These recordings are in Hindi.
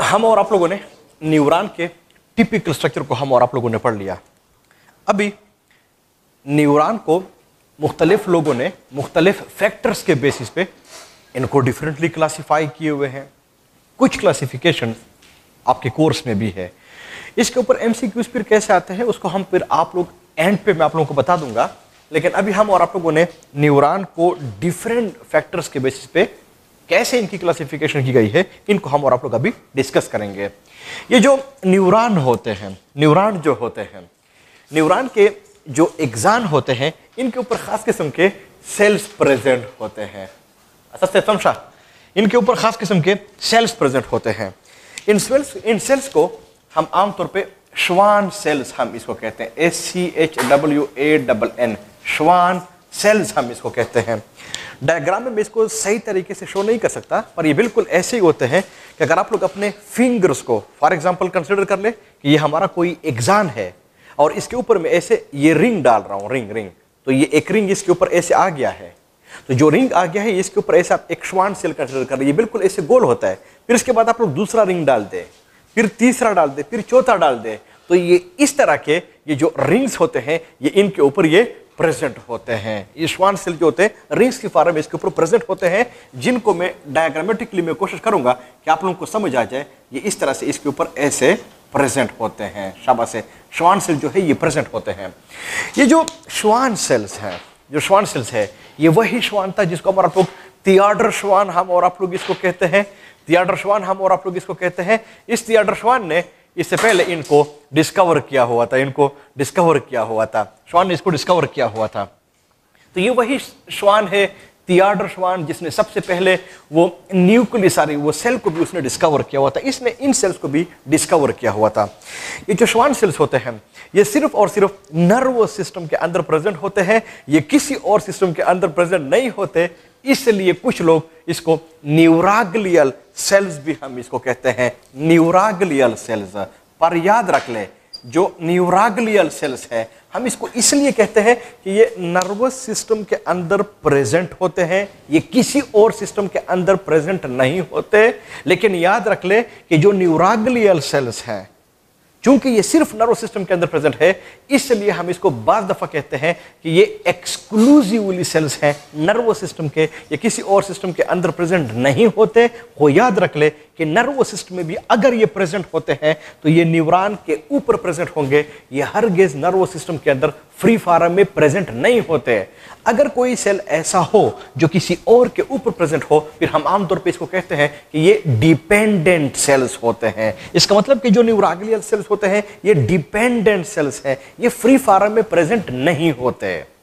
हम और आप लोगों ने न्यूरॉन के टिपिकल स्ट्रक्चर को हम और आप लोगों ने पढ़ लिया। अभी न्यूरॉन को मुख्तलिफ़ लोगों ने मुख्तलिफ़ फैक्टर्स के बेसिस पे इनको डिफरेंटली क्लासीफाई किए हुए हैं। कुछ क्लासिफिकेशन आपके कोर्स में भी है। इसके ऊपर एम सी क्यूज फिर कैसे आते हैं, उसको हम फिर आप लोग एंड पे मैं आप लोगों को बता दूँगा। लेकिन अभी हम और आप लोगों ने न्यूरॉन को डिफरेंट फैक्टर्स के बेसिस पे कैसे इनकी क्लासिफिकेशन की गई है, इनको हम और आप लोग अभी डिस्कस करेंगे। ये जो न्यूरॉन होते हैं न्यूरॉन जो होते हैं न्यूरॉन के जो एग्जान होते हैं, इनके ऊपर खास किस्म के सेल्स प्रेजेंट होते हैं। सबसे समझा इनके ऊपर खास किस्म के सेल्स प्रेजेंट होते हैं। इन सेल्स इन सेल्स को हम आमतौर पे श्वान सेल्स हम इसको कहते हैं S C H W A double N Schwann cells हम इसको कहते हैं। डायग्राम में मैं इसको सही तरीके से शो नहीं कर सकता, पर ये बिल्कुल ऐसे ही होते हैं कि अगर आप लोग अपने फिंगर्स को फॉर एग्ज़ाम्पल कंसिडर कर ले कि ये हमारा कोई एग्ज़ाम है, और इसके ऊपर मैं ऐसे ये रिंग डाल रहा हूँ रिंग रिंग तो ये एक रिंग इसके ऊपर ऐसे आ गया है। तो जो रिंग आ गया है, इसके ऊपर ऐसे आप एक श्वान सेल कंसिडर कर रहे ये बिल्कुल ऐसे गोल होता है। फिर इसके बाद आप लोग दूसरा रिंग डाल दे, फिर तीसरा डाल दे, फिर चौथा डाल दे। तो ये इस तरह के ये जो रिंग्स होते हैं, ये इनके ऊपर ये प्रेजेंट होते हैं। ये श्वान सेल जो होते हैं रिंग्स की फॉर्म इसके ऊपर प्रेजेंट होते हैं, जिनको मैं डायग्रामेटिकली मैं कोशिश करूँगा कि आप लोगों को समझ आ जाए, ये इस तरह से इसके ऊपर ऐसे प्रेजेंट होते हैं शाबा से श्वान सेल जो है, ये प्रेजेंट होते हैं। ये जो श्वान सेल्स हैं, जो श्वान सेल्स है, ये वही श्वान था जिसको हम आप लोग तियाडर श्वान हम और आप लोग इसको कहते हैं तियाडर श्वान हम और आप लोग इसको कहते हैं। इस तियाडर श्वान ने इससे पहले इनको डिस्कवर किया हुआ था, इनको डिस्कवर किया हुआ था। श्वान ने इसको डिस्कवर किया हुआ था। तो ये वही श्वान है, तियाडर श्वान, जिसने सबसे पहले वो न्यूक्लियस सारी वो सेल को भी उसने डिस्कवर किया हुआ था। इसने इन सेल्स को भी डिस्कवर किया हुआ था। ये जो श्वान सेल्स होते हैं, ये सिर्फ़ और सिर्फ़ नर्व सिस्टम के अंदर प्रेजेंट होते हैं, ये किसी और सिस्टम के अंदर प्रेजेंट नहीं होते इसलिए कुछ लोग इसको न्यूराग्लियल सेल्स भी हम इसको कहते हैं, न्यूराग्लियल सेल्स। पर याद रख ले, जो न्यूराग्लियल सेल्स है, हम इसको इसलिए कहते हैं कि ये नर्वस सिस्टम के अंदर प्रेजेंट होते हैं। ये किसी और सिस्टम के अंदर प्रेजेंट नहीं होते। लेकिन याद रख ले कि जो न्यूराग्लियल सेल्स हैं चूँकि ये सिर्फ़ नर्व सिस्टम के अंदर प्रेजेंट है, इसलिए हम इसको बार दफ़ा कहते हैं कि ये एक्सक्लूसिवली सेल्स हैं नर्व सिस्टम के, ये किसी और सिस्टम के अंदर प्रेजेंट नहीं होते, वो याद रख ले कि नर्व सिस्टम में भी अगर ये प्रेजेंट होते हैं तो ये न्यूरॉन के ऊपर प्रेजेंट होंगे। ये हर गेज नर्व सिस्टम के अंदर फ्री फार्म में प्रेजेंट नहीं होते। अगर कोई सेल ऐसा हो जो किसी और के ऊपर प्रेजेंट हो, फिर हम आमतौर पर इसको कहते हैं कि ये डिपेंडेंट सेल्स होते हैं। इसका मतलब कि जो न्यूरागलियल सेल्स होते हैं, ये डिपेंडेंट सेल्स हैं। ये फ्री फार्म में प्रेजेंट नहीं होते।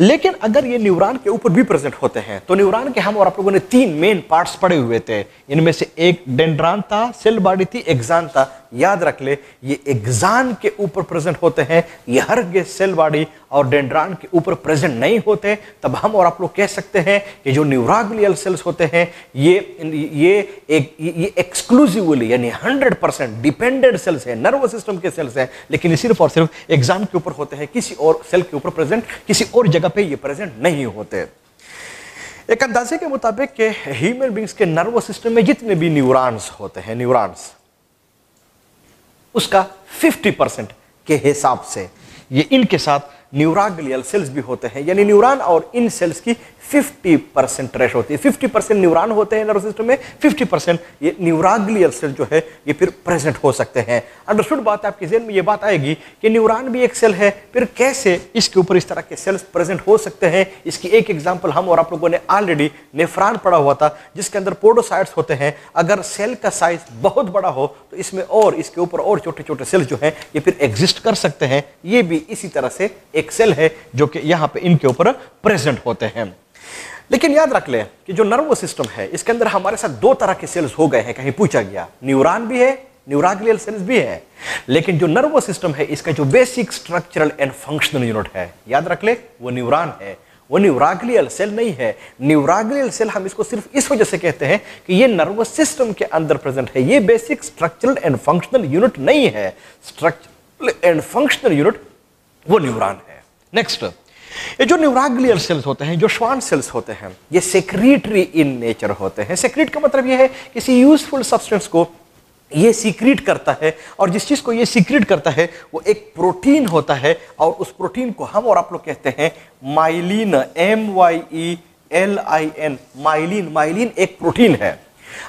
लेकिन अगर ये न्यूरॉन के ऊपर भी प्रेजेंट होते हैं तो न्यूरॉन के हम और आप लोगों ने तीन मेन पार्ट्स पड़े हुए थे। इनमें से एक डेंड्रान था सेल बॉडी थी एग्जान था। याद रख ले, ये एग्जान के ऊपर प्रेजेंट होते हैं, ये हर गे सेल बॉडी और डेंड्रान के ऊपर प्रेजेंट नहीं होते, तब हम और आप लोग कह सकते हैं कि जो न्यूराग्लियल सेल्स होते हैं, ये ये एक, ये एक्सक्लूसिवली यानी 100 परसेंट डिपेंडेंट सेल्स है नर्वस सिस्टम के सेल्स हैं, लेकिन सिर्फ़ और सिर्फ़ एग्ज़ाम के ऊपर होते हैं, किसी और सेल के ऊपर प्रेजेंट, किसी और जगह पे ये प्रेजेंट नहीं होते। एक अंदाजे के मुताबिक के ह्यूमन बींग्स के नर्वस सिस्टम में जितने भी न्यूरॉन्स होते हैं न्यूरॉन्स उसका 50 परसेंट के हिसाब से। ये इनके साथ न्यूराग्लियल सेल्स भी होते हैं, यानी न्यूरॉन और इन सेल्स की 50 परसेंट रेश होती है। 50 परसेंट न्यूरॉन होते हैं नर्वस सिस्टम में 50 परसेंट ये न्यूराग्लियल सेल जो है, ये फिर प्रेजेंट हो सकते हैं। अंडरस्टूड बात आपके जेन में ये बात आएगी कि न्यूरॉन भी एक सेल है, फिर कैसे इसके ऊपर इस तरह के सेल्स प्रेजेंट हो सकते हैं? इसकी एक एग्ज़ाम्पल हम और आप लोगों ने ऑलरेडी नेफ्रान पढ़ा हुआ था, जिसके अंदर पोडोसाइट्स होते हैं। अगर सेल का साइज़ बहुत बड़ा हो तो इसमें और इसके ऊपर और छोटे छोटे सेल्स जो है, ये फिर एग्जिस्ट कर सकते हैं। ये भी इसी तरह से एक सेल है, जो कि यहाँ पे इनके ऊपर प्रेजेंट होते हैं। लेकिन याद रख ले कि जो नर्व सिस्टम है, इसके अंदर हमारे साथ दो तरह के सेल्स हो गए हैं, कहीं पूछा गया। न्यूरॉन भी है न्यूराग्लियल सेल्स भी है। लेकिन जो नर्व सिस्टम है, इसका जो basic structural and functional unit है, याद रख ले, वो न्यूरॉन है। वो न्यूराग्लियल सेल नहीं है। न्यूराग्लियल सेल हम इसको सिर्फ़ इस वजह से कहते हैं कि ये नर्वस सिस्टम के अंदर प्रेजेंट है। ये basic structural and functional unit नहीं है। स्ट्रक्चरल एंड फंक्शनल यूनिट वो न्यूरॉन है। नेक्स्ट ये जो न्यूराग्लियल सेल्स होते हैं, जो श्वान सेल्स होते हैं, ये सेक्रेटरी इन नेचर होते हैं। सेक्रेट का मतलब ये है किसी यूजफुल सब्सटेंस को ये सीक्रेट करता है और जिस चीज़ को ये सीक्रेट करता है, वो एक प्रोटीन होता है और उस प्रोटीन को हम और आप लोग कहते हैं myelin M Y E L I N myelin myelin एक प्रोटीन है।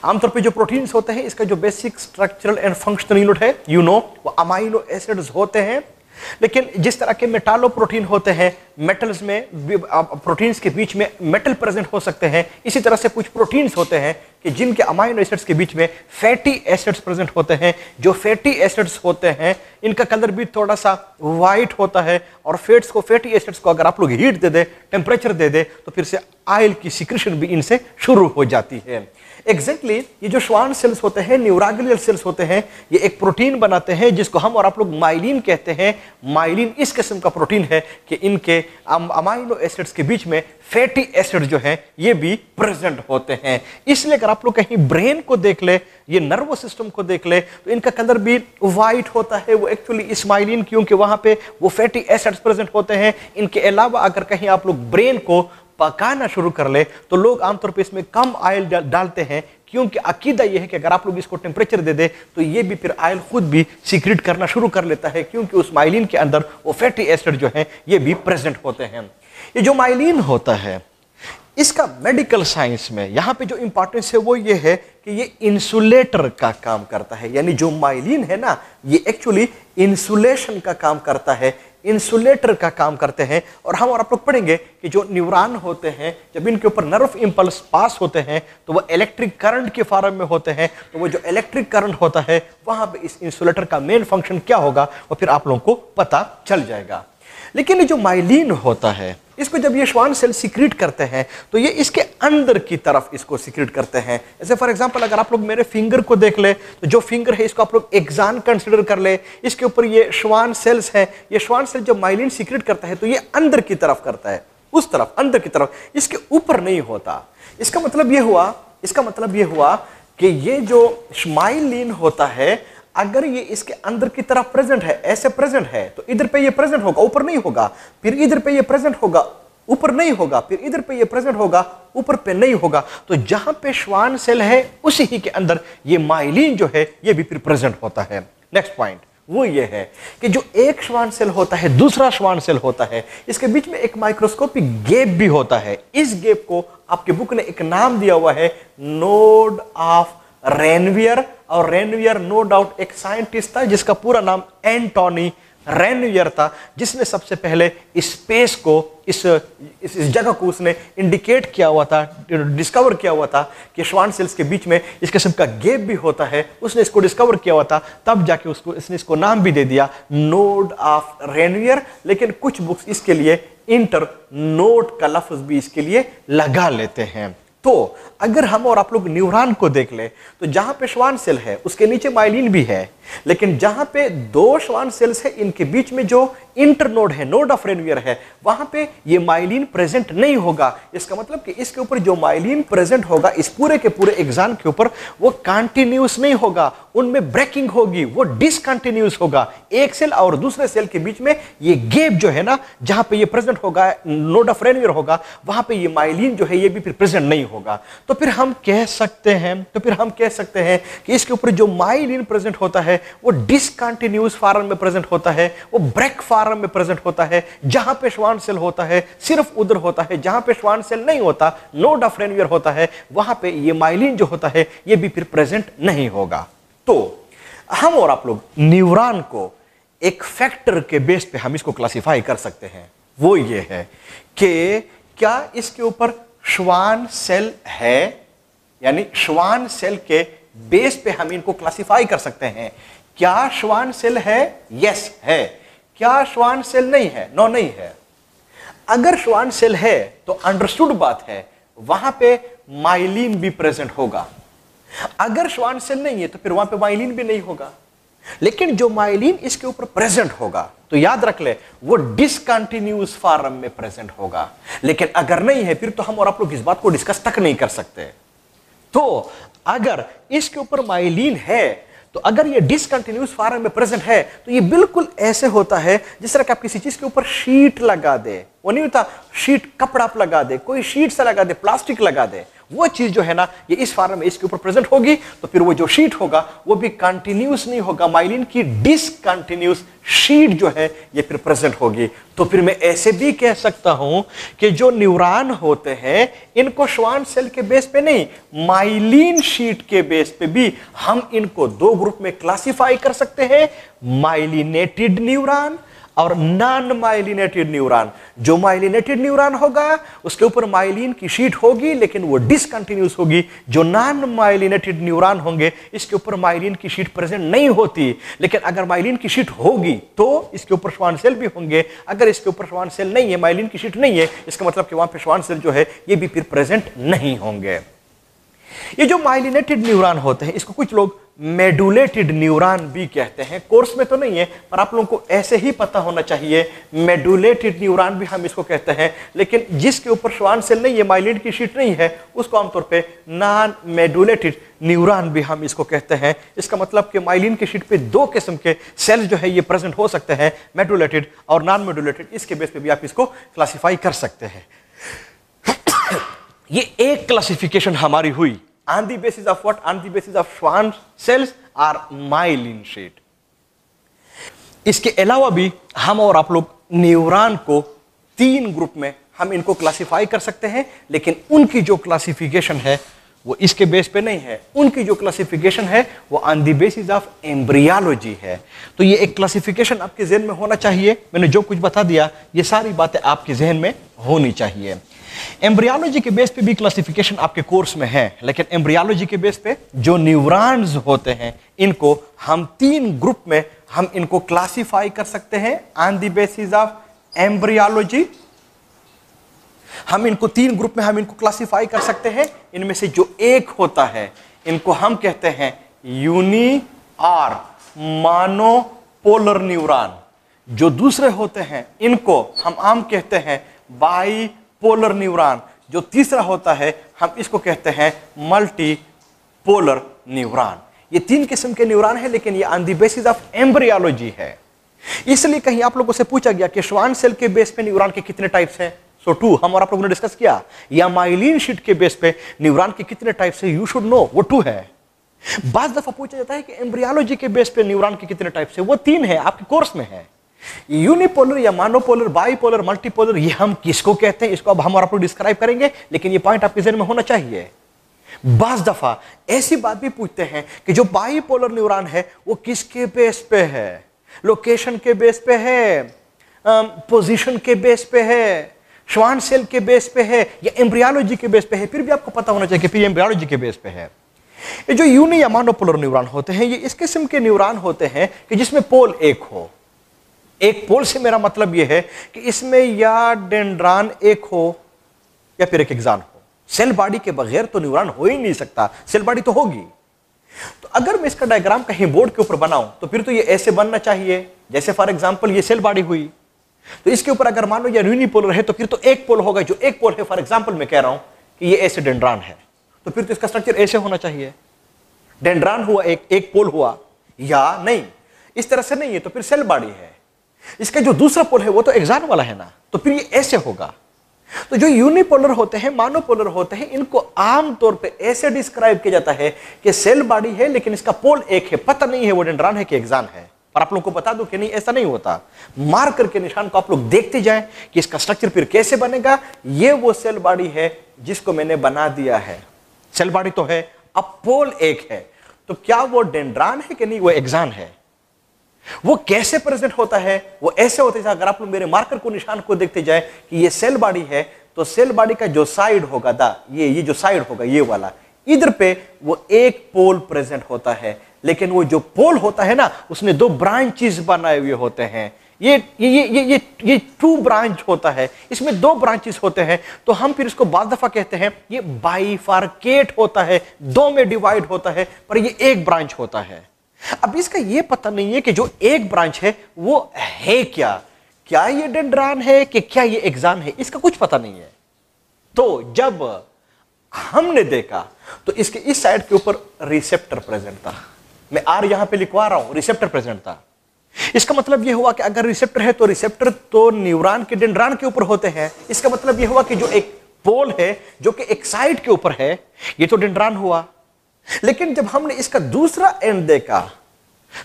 आमतौर पे जो प्रोटीन्स होते हैं, इसका जो basic structural and functional unit है यू नो वो अमाइनो एसिड्स होते हैं। लेकिन जिस तरह के मेटालो प्रोटीन होते हैं मेटल्स में प्रोटीन्स के बीच में मेटल प्रेजेंट हो सकते हैं। इसी तरह से कुछ प्रोटीन्स होते हैं कि जिनके अमाइनो एसिड्स के बीच में फैटी एसिड्स प्रेजेंट होते हैं। जो फैटी एसिड्स होते हैं, इनका कलर भी थोड़ा सा वाइट होता है और फैट्स को फैटी एसिड्स को अगर आप लोग हीट दे दे टेम्परेचर दे दे तो फिर से आयल की सिक्रेशन भी इनसे शुरू हो जाती है। एग्जैक्टली exactly, ये जो श्वान सेल्स होते हैं न्यूरागुलर सेल्स होते हैं ये एक प्रोटीन बनाते हैं जिसको हम और आप लोग माइलिन कहते हैं। माइलिन इस किस्म का प्रोटीन है कि इनके अमाइनो एसिड्स के बीच में फैटी एसिड जो है ये भी प्रेजेंट होते हैं। इसलिए अगर आप लोग कहीं ब्रेन को देख ले ये नर्वो सिस्टम को देख ले तो इनका कलर भी वाइट होता है। वो एक्चुअली स्माइलिन क्योंकि वहाँ पे वो फैटी एसिड्स प्रेजेंट होते हैं। इनके अलावा अगर कहीं आप लोग ब्रेन को पकाना शुरू कर ले तो लोग आमतौर पर इसमें कम ऑयल डालते हैं, क्योंकि अकीदा यह है कि अगर आप लोग इसको टेम्परेचर दे दे तो ये भी फिर ऑयल खुद भी सीक्रेट करना शुरू कर लेता है, क्योंकि उस माइलिन के अंदर वो फैटी एसिड जो है, ये भी प्रेजेंट होते हैं। ये जो माइलिन होता है, इसका मेडिकल साइंस में यहाँ पे जो इंपॉर्टेंस है, वो ये है कि ये इंसुलेटर का काम करता है। यानी जो माइलिन है ना, ये एक्चुअली इंसुलेशन का काम करता है। इंसुलेटर का काम करते हैं और हम और आप लोग पढ़ेंगे कि जो न्यूरॉन होते हैं, जब इनके ऊपर नर्व इम्पल्स पास होते हैं तो वो इलेक्ट्रिक करंट के फॉर्म में होते हैं तो वो जो इलेक्ट्रिक करंट होता है, वहाँ पे इस इंसुलेटर का मेन फ़ंक्शन क्या होगा, वो फिर आप लोगों को पता चल जाएगा। लेकिन जो माइलिन होता है इसको जब ये श्वान सेल सिक्रीट करते हैं तो ये इसके अंदर की तरफ़ इसको सिक्रीट करते हैं। जैसे फॉर एग्जांपल अगर आप लोग मेरे फिंगर को देख ले तो जो फिंगर है, इसको आप लोग एग्जान कंसिडर कर ले। इसके ऊपर ये श्वान सेल्स है। ये श्वान सेल जब माइलिन सिक्रीट करता है तो ये अंदर की तरफ़ करता है। उस तरफ़, अंदर की तरफ़। इसके ऊपर नहीं होता। इसका मतलब ये हुआ, इसका मतलब ये हुआ कि ये जो स्माइलिन होता है अगर ये इसके अंदर की तरफ़ प्रेजेंट है, ऐसे प्रेजेंट है तो इधर पे ये प्रेजेंट होगा, ऊपर नहीं होगा, फिर इधर पे ये प्रेजेंट होगा, ऊपर नहीं होगा, फिर इधर पे ये प्रेजेंट होगा, ऊपर पे नहीं होगा तो जहाँ पे श्वान सेल है, उसी ही के अंदर ये माइलिन जो है, ये भी फिर प्रेजेंट होता है। नेक्स्ट पॉइंट वो ये है कि जो एक श्वान सेल होता है, दूसरा श्वान सेल होता है, इसके बीच में एक माइक्रोस्कोपिक गेप भी होता है। इस गेप को आपके बुक ने एक नाम दिया हुआ है नोड ऑफ़ रेनवियर और रेनवियर नो डाउट एक साइंटिस्ट था जिसका पूरा नाम एंटोनी रेनवियर था जिसने सबसे पहले स्पेस को इस इस, इस जगह को उसने इंडिकेट किया हुआ था डिस्कवर किया हुआ था कि श्वान सेल्स के बीच में इस किस्म का गेप भी होता है। उसने इसको डिस्कवर किया हुआ था तब जाके उसको इसने इसको नाम भी दे दिया नोड ऑफ़ रेनवियर लेकिन कुछ बुक्स इसके लिए इंटर नोट का लफ्ज भी इसके लिए लगा लेते हैं। तो अगर हम और आप लोग न्यूरॉन को देख ले तो जहाँ पे श्वान सेल है, उसके नीचे माइलिन भी है। लेकिन जहाँ पे दो श्वान सेल्स है, इनके बीच में जो इंटरनोड है, नोड ऑफ़ रेनवियर है, वहाँ पे ये माइलिन प्रेजेंट नहीं होगा। इसका मतलब कि इसके ऊपर जो माइलिन प्रेजेंट होगा, इस पूरे के पूरे एग्ज़ाम के ऊपर, वो कंटिन्यूस नहीं होगा। उनमें ब्रेकिंग होगी, वो डिसकंटिन्यूस होगा। एक सेल और दूसरे सेल के बीच में ये गेप जो है ना, जहाँ पे ये प्रेजेंट होगा, नोड ऑफ़ रेनवियर होगा, वहाँ पे ये माइलिन जो है, ये भी फिर प्रेजेंट नहीं होगा। तो फिर हम कह सकते हैं तो फिर हम कह सकते हैं कि इसके ऊपर जो माइलिन प्रेजेंट होता है वो डिसकंटिन्यूस फॉर्म में प्रेजेंट होता है, वो ब्रेक फॉर्म में प्रेजेंट होता है, जहाँ पे श्वान सेल होता है, सिर्फ़ उधर होता है, जहाँ पे श्वान सेल नहीं होता नो डफ्रेनियर होता है, वहाँ पे ये माइलिन जो होता है, ये भी फिर प्रेजेंट नहीं होगा। तो हम और आप लोग न्यूरॉन को एक फैक्टर के बेस पे हम इसको क्लासिफाई कर सकते हैं। वो ये है कि क्या इसके ऊपर श्वान सेल है? यानी श्वान सेल के बेस पे हम इनको क्लासिफाई कर सकते हैं। क्या श्वान सेल है? यस है। क्या श्वान सेल नहीं है? नो नहीं है। अगर श्वान सेल है तो अंडरस्टूड बात है। वहाँ पे माइलिन भी प्रेजेंट होगा। अगर श्वान सेल नहीं है तो फिर वहाँ पे माइलिन भी नहीं होगा। लेकिन जो माइलिन इसके ऊपर प्रेजेंट होगा तो याद रख ले, वो डिसकंटिन्यूस फॉर्म में प्रेजेंट होगा। लेकिन अगर नहीं है, फिर तो हम और आप लोग इस बात को डिस्कस तक नहीं कर सकते। तो अगर इसके ऊपर माइलिन है तो अगर ये डिसकंटिन्यूस फार्म में प्रेजेंट है तो ये बिल्कुल ऐसे होता है, जिस तरह कि आप किसी चीज़ के ऊपर शीट लगा दे। वो नहीं होता शीट कपड़ा लगा दे, कोई शीट से लगा दे प्लास्टिक लगा दे। वो चीज़ जो है ना, ये इस फॉर्म में इसके ऊपर प्रेजेंट होगी तो फिर वो जो शीट होगा, वो भी कंटिन्यूस नहीं होगा। माइलिन की डिसकंटिन्यूस शीट जो है, ये फिर प्रेजेंट होगी। तो फिर मैं ऐसे भी कह सकता हूँ कि जो न्यूरॉन होते हैं, इनको श्वान सेल के बेस पे नहीं माइलिन शीट के बेस पे भी हम इनको दो ग्रुप में क्लासिफाई कर सकते हैं। माइलिनेटेड न्यूरॉन और नॉन माइलिनेटेड न्यूरॉन। जो माइलिनेटेड न्यूरॉन होगा, उसके ऊपर माइलिन की शीट होगी, लेकिन वो डिसकंटिन्यूस होगी। जो नॉन माइलिनेटेड न्यूरॉन होंगे, इसके ऊपर माइलिन की शीट प्रेजेंट नहीं होती। लेकिन अगर माइलिन की शीट होगी तो इसके ऊपर श्वान सेल भी होंगे। अगर इसके ऊपर श्वान सेल नहीं है, माइलिन की शीट नहीं है, इसका मतलब कि वहाँ पे श्वान सेल जो है, ये भी फिर प्रेजेंट नहीं होंगे। ये जो माइलिनेटेड न्यूरॉन होते हैं, इसको कुछ लोग मेडुलेटेड न्यूरॉन भी कहते हैं। कोर्स में तो नहीं है, पर आप लोगों को ऐसे ही पता होना चाहिए। मेडुलेटेड न्यूरॉन भी हम इसको कहते हैं, लेकिन जिसके ऊपर श्वान सेल नहीं है, माइलिन की शीट नहीं है, उसको आमतौर पे नॉन मेडुलेटेड न्यूरॉन भी हम इसको कहते हैं। इसका मतलब कि माइलिन की शीट पे दो किस्म के सेल्स जो है, ये प्रेजेंट हो सकते हैं, मेडुलेटेड और नॉन मेडुलेटेड। इसके बेस पे भी आप इसको क्लासिफाई कर सकते हैं। ये एक क्लासिफिकेशन हमारी हुई। On the basis of what? On the basis of Schwann cells or myelin sheet. इसके अलावा भी हम और आप लोग न्यूरॉन को तीन ग्रुप में हम इनको क्लासिफाई कर सकते हैं, लेकिन उनकी जो क्लासिफिकेशन है वो इसके बेस पे नहीं है। उनकी जो क्लासिफिकेशन है, वो on the basis of embryology है। तो ये एक क्लासिफिकेशन आपके जहन में होना चाहिए। मैंने जो कुछ बता दिया, ये सारी बातें आपके जहन में होनी चाहिए। एम्ब्रियालॉजी के बेस पे भी क्लासिफिकेशन आपके कोर्स में है, लेकिन एम्ब्रियालॉजी के बेस पे जो न्यूरॉन्स होते हैं, इनको हम तीन ग्रुप में हम इनको क्लासिफाई कर सकते हैं on the basis of embryology हम इनको तीन ग्रुप में हम इनको क्लासिफाई कर सकते हैं। इनमें से जो एक होता है, इनको हम कहते हैं यूनी आर मानोपोलर न्यूरॉन। जो दूसरे होते हैं, इनको हम आम कहते हैं बाई पोलर न्यूरॉन। जो तीसरा होता है, हम इसको कहते हैं मल्टी पोलर न्यूरॉन। ये तीन किस्म के न्यूरॉन है, लेकिन ये on the basis of embryology है। इसलिए कहीं आप लोगों से पूछा गया कि श्वान सेल के बेस पे न्यूरॉन के कितने टाइप्स हैं? सो टू हम और आप लोगों ने डिस्कस किया, या माइलिन शीट के बेस पे न्यूरॉन के कितने टाइप्स है यू शुड नो वो टू है। बाज दफ़ा पूछा जाता है कि एम्ब्रियोलॉजी के बेस पे न्यूरॉन के कितने टाइप्स है वो तीन है, आपके कोर्स में है। यूनिपोलर या मानोपोलर बाईपोलर मल्टीपोलर ये हम किसको कहते हैं, इसको अब हम और आप लोग डिस्क्राइब करेंगे, लेकिन ये पॉइंट आपके जहन में होना चाहिए। बाज दफ़ा ऐसी बात भी पूछते हैं कि जो बाईपोलर न्यूरॉन है, वो किसके बेस पे है? लोकेशन के बेस पे है? पोजीशन के बेस पे है? श्वान सेल के बेस पे है या एम्ब्रियालॉजी के बेस पे है, फिर भी आपको पता होना चाहिए कि फिर एम्ब्रियोलॉजी के बेस पे है। ये जो यूनि या मानोपोलर न्यूरॉन होते हैं, ये इस किस्म के न्यूरॉन होते हैं कि जिसमें पोल एक हो। एक पोल से मेरा मतलब यह है कि इसमें या डेंड्रान एक हो या फिर एक एग्जान हो। सेल बॉडी के बगैर तो न्यूरॉन हो ही नहीं सकता, सेल बॉडी तो होगी। तो अगर मैं इसका डायग्राम कहीं बोर्ड के ऊपर बनाऊँ तो फिर तो ये ऐसे बनना चाहिए। जैसे फॉर एग्जांपल ये सेल बॉडी हुई। तो इसके ऊपर अगर मान लो ये यूनिपोलर है तो फिर तो एक पोल होगा जो एक पोल है। फॉर एग्ज़ाम्पल मैं कह रहा हूँ कि ये ऐसे डेंड्रान है। तो फिर तो इसका स्ट्रक्चर ऐसे होना चाहिए। डेंड्रान हुआ, एक एक पोल हुआ, या नहीं? इस तरह से नहीं है तो फिर सेल बॉडी है। इसका जो दूसरा पोल है, वो तो एग्ज़ाम वाला है ना। तो फिर ये ऐसे होगा। तो जो यूनिपोलर होते हैं मानोपोलर होते हैं, इनको आमतौर पे ऐसे डिस्क्राइब किया जाता है कि सेल बॉडी है, लेकिन इसका पोल एक है। पता नहीं है वो डेंड्रान है कि एग्ज़ाम है। पर आप लोग को बता दो कि नहीं, ऐसा नहीं होता। मार करके निशान को आप लोग देखते जाएँ कि इसका स्ट्रक्चर फिर कैसे बनेगा। ये वो सेल बॉडी है जिसको मैंने बना दिया है। सेल बॉडी तो है अब पोल एक है। तो क्या वो डेंड्रान है कि नहीं? वो एग्जान है। वो कैसे प्रेजेंट होता है? वो ऐसे होते अगर आप लोग मेरे मार्कर को, निशान को देखते जाए कि ये सेल बॉडी है तो सेल बॉडी का जो साइड होगा, दा, ये ये जो साइड होगा, ये वाला, इधर पे वो एक पोल प्रेजेंट होता है। लेकिन वो जो पोल होता है ना, उसने दो ब्रांचेस बनाए हुए होते हैं। ये ये ये ये ये टू ब्रांच होता है। इसमें दो ब्रांचेस होते हैं। तो हम फिर इसको बाद दफ़ा कहते हैं, ये बाईफार्केट होता है। दो में डिवाइड होता है, पर ये एक ब्रांच होता है। अब इसका यह पता नहीं है कि जो एक ब्रांच है, वो है क्या? क्या ये डेंड्रान है कि क्या ये एग्ज़ाम है? इसका कुछ पता नहीं है। तो जब हमने देखा तो इसके इस साइड के ऊपर रिसेप्टर प्रेजेंट था। मैं आर यहाँ पे लिखवा रहा हूँ रिसेप्टर प्रेजेंट था। इसका मतलब यह हुआ कि अगर रिसेप्टर है तो रिसेप्टर तो न्यूरॉन के डेंड्रान के ऊपर होते हैं। इसका मतलब यह हुआ कि जो एक पोल है, जो कि एक साइड के ऊपर है, ये तो डेंड्रान हुआ। लेकिन जब हमने इसका दूसरा एंड देखा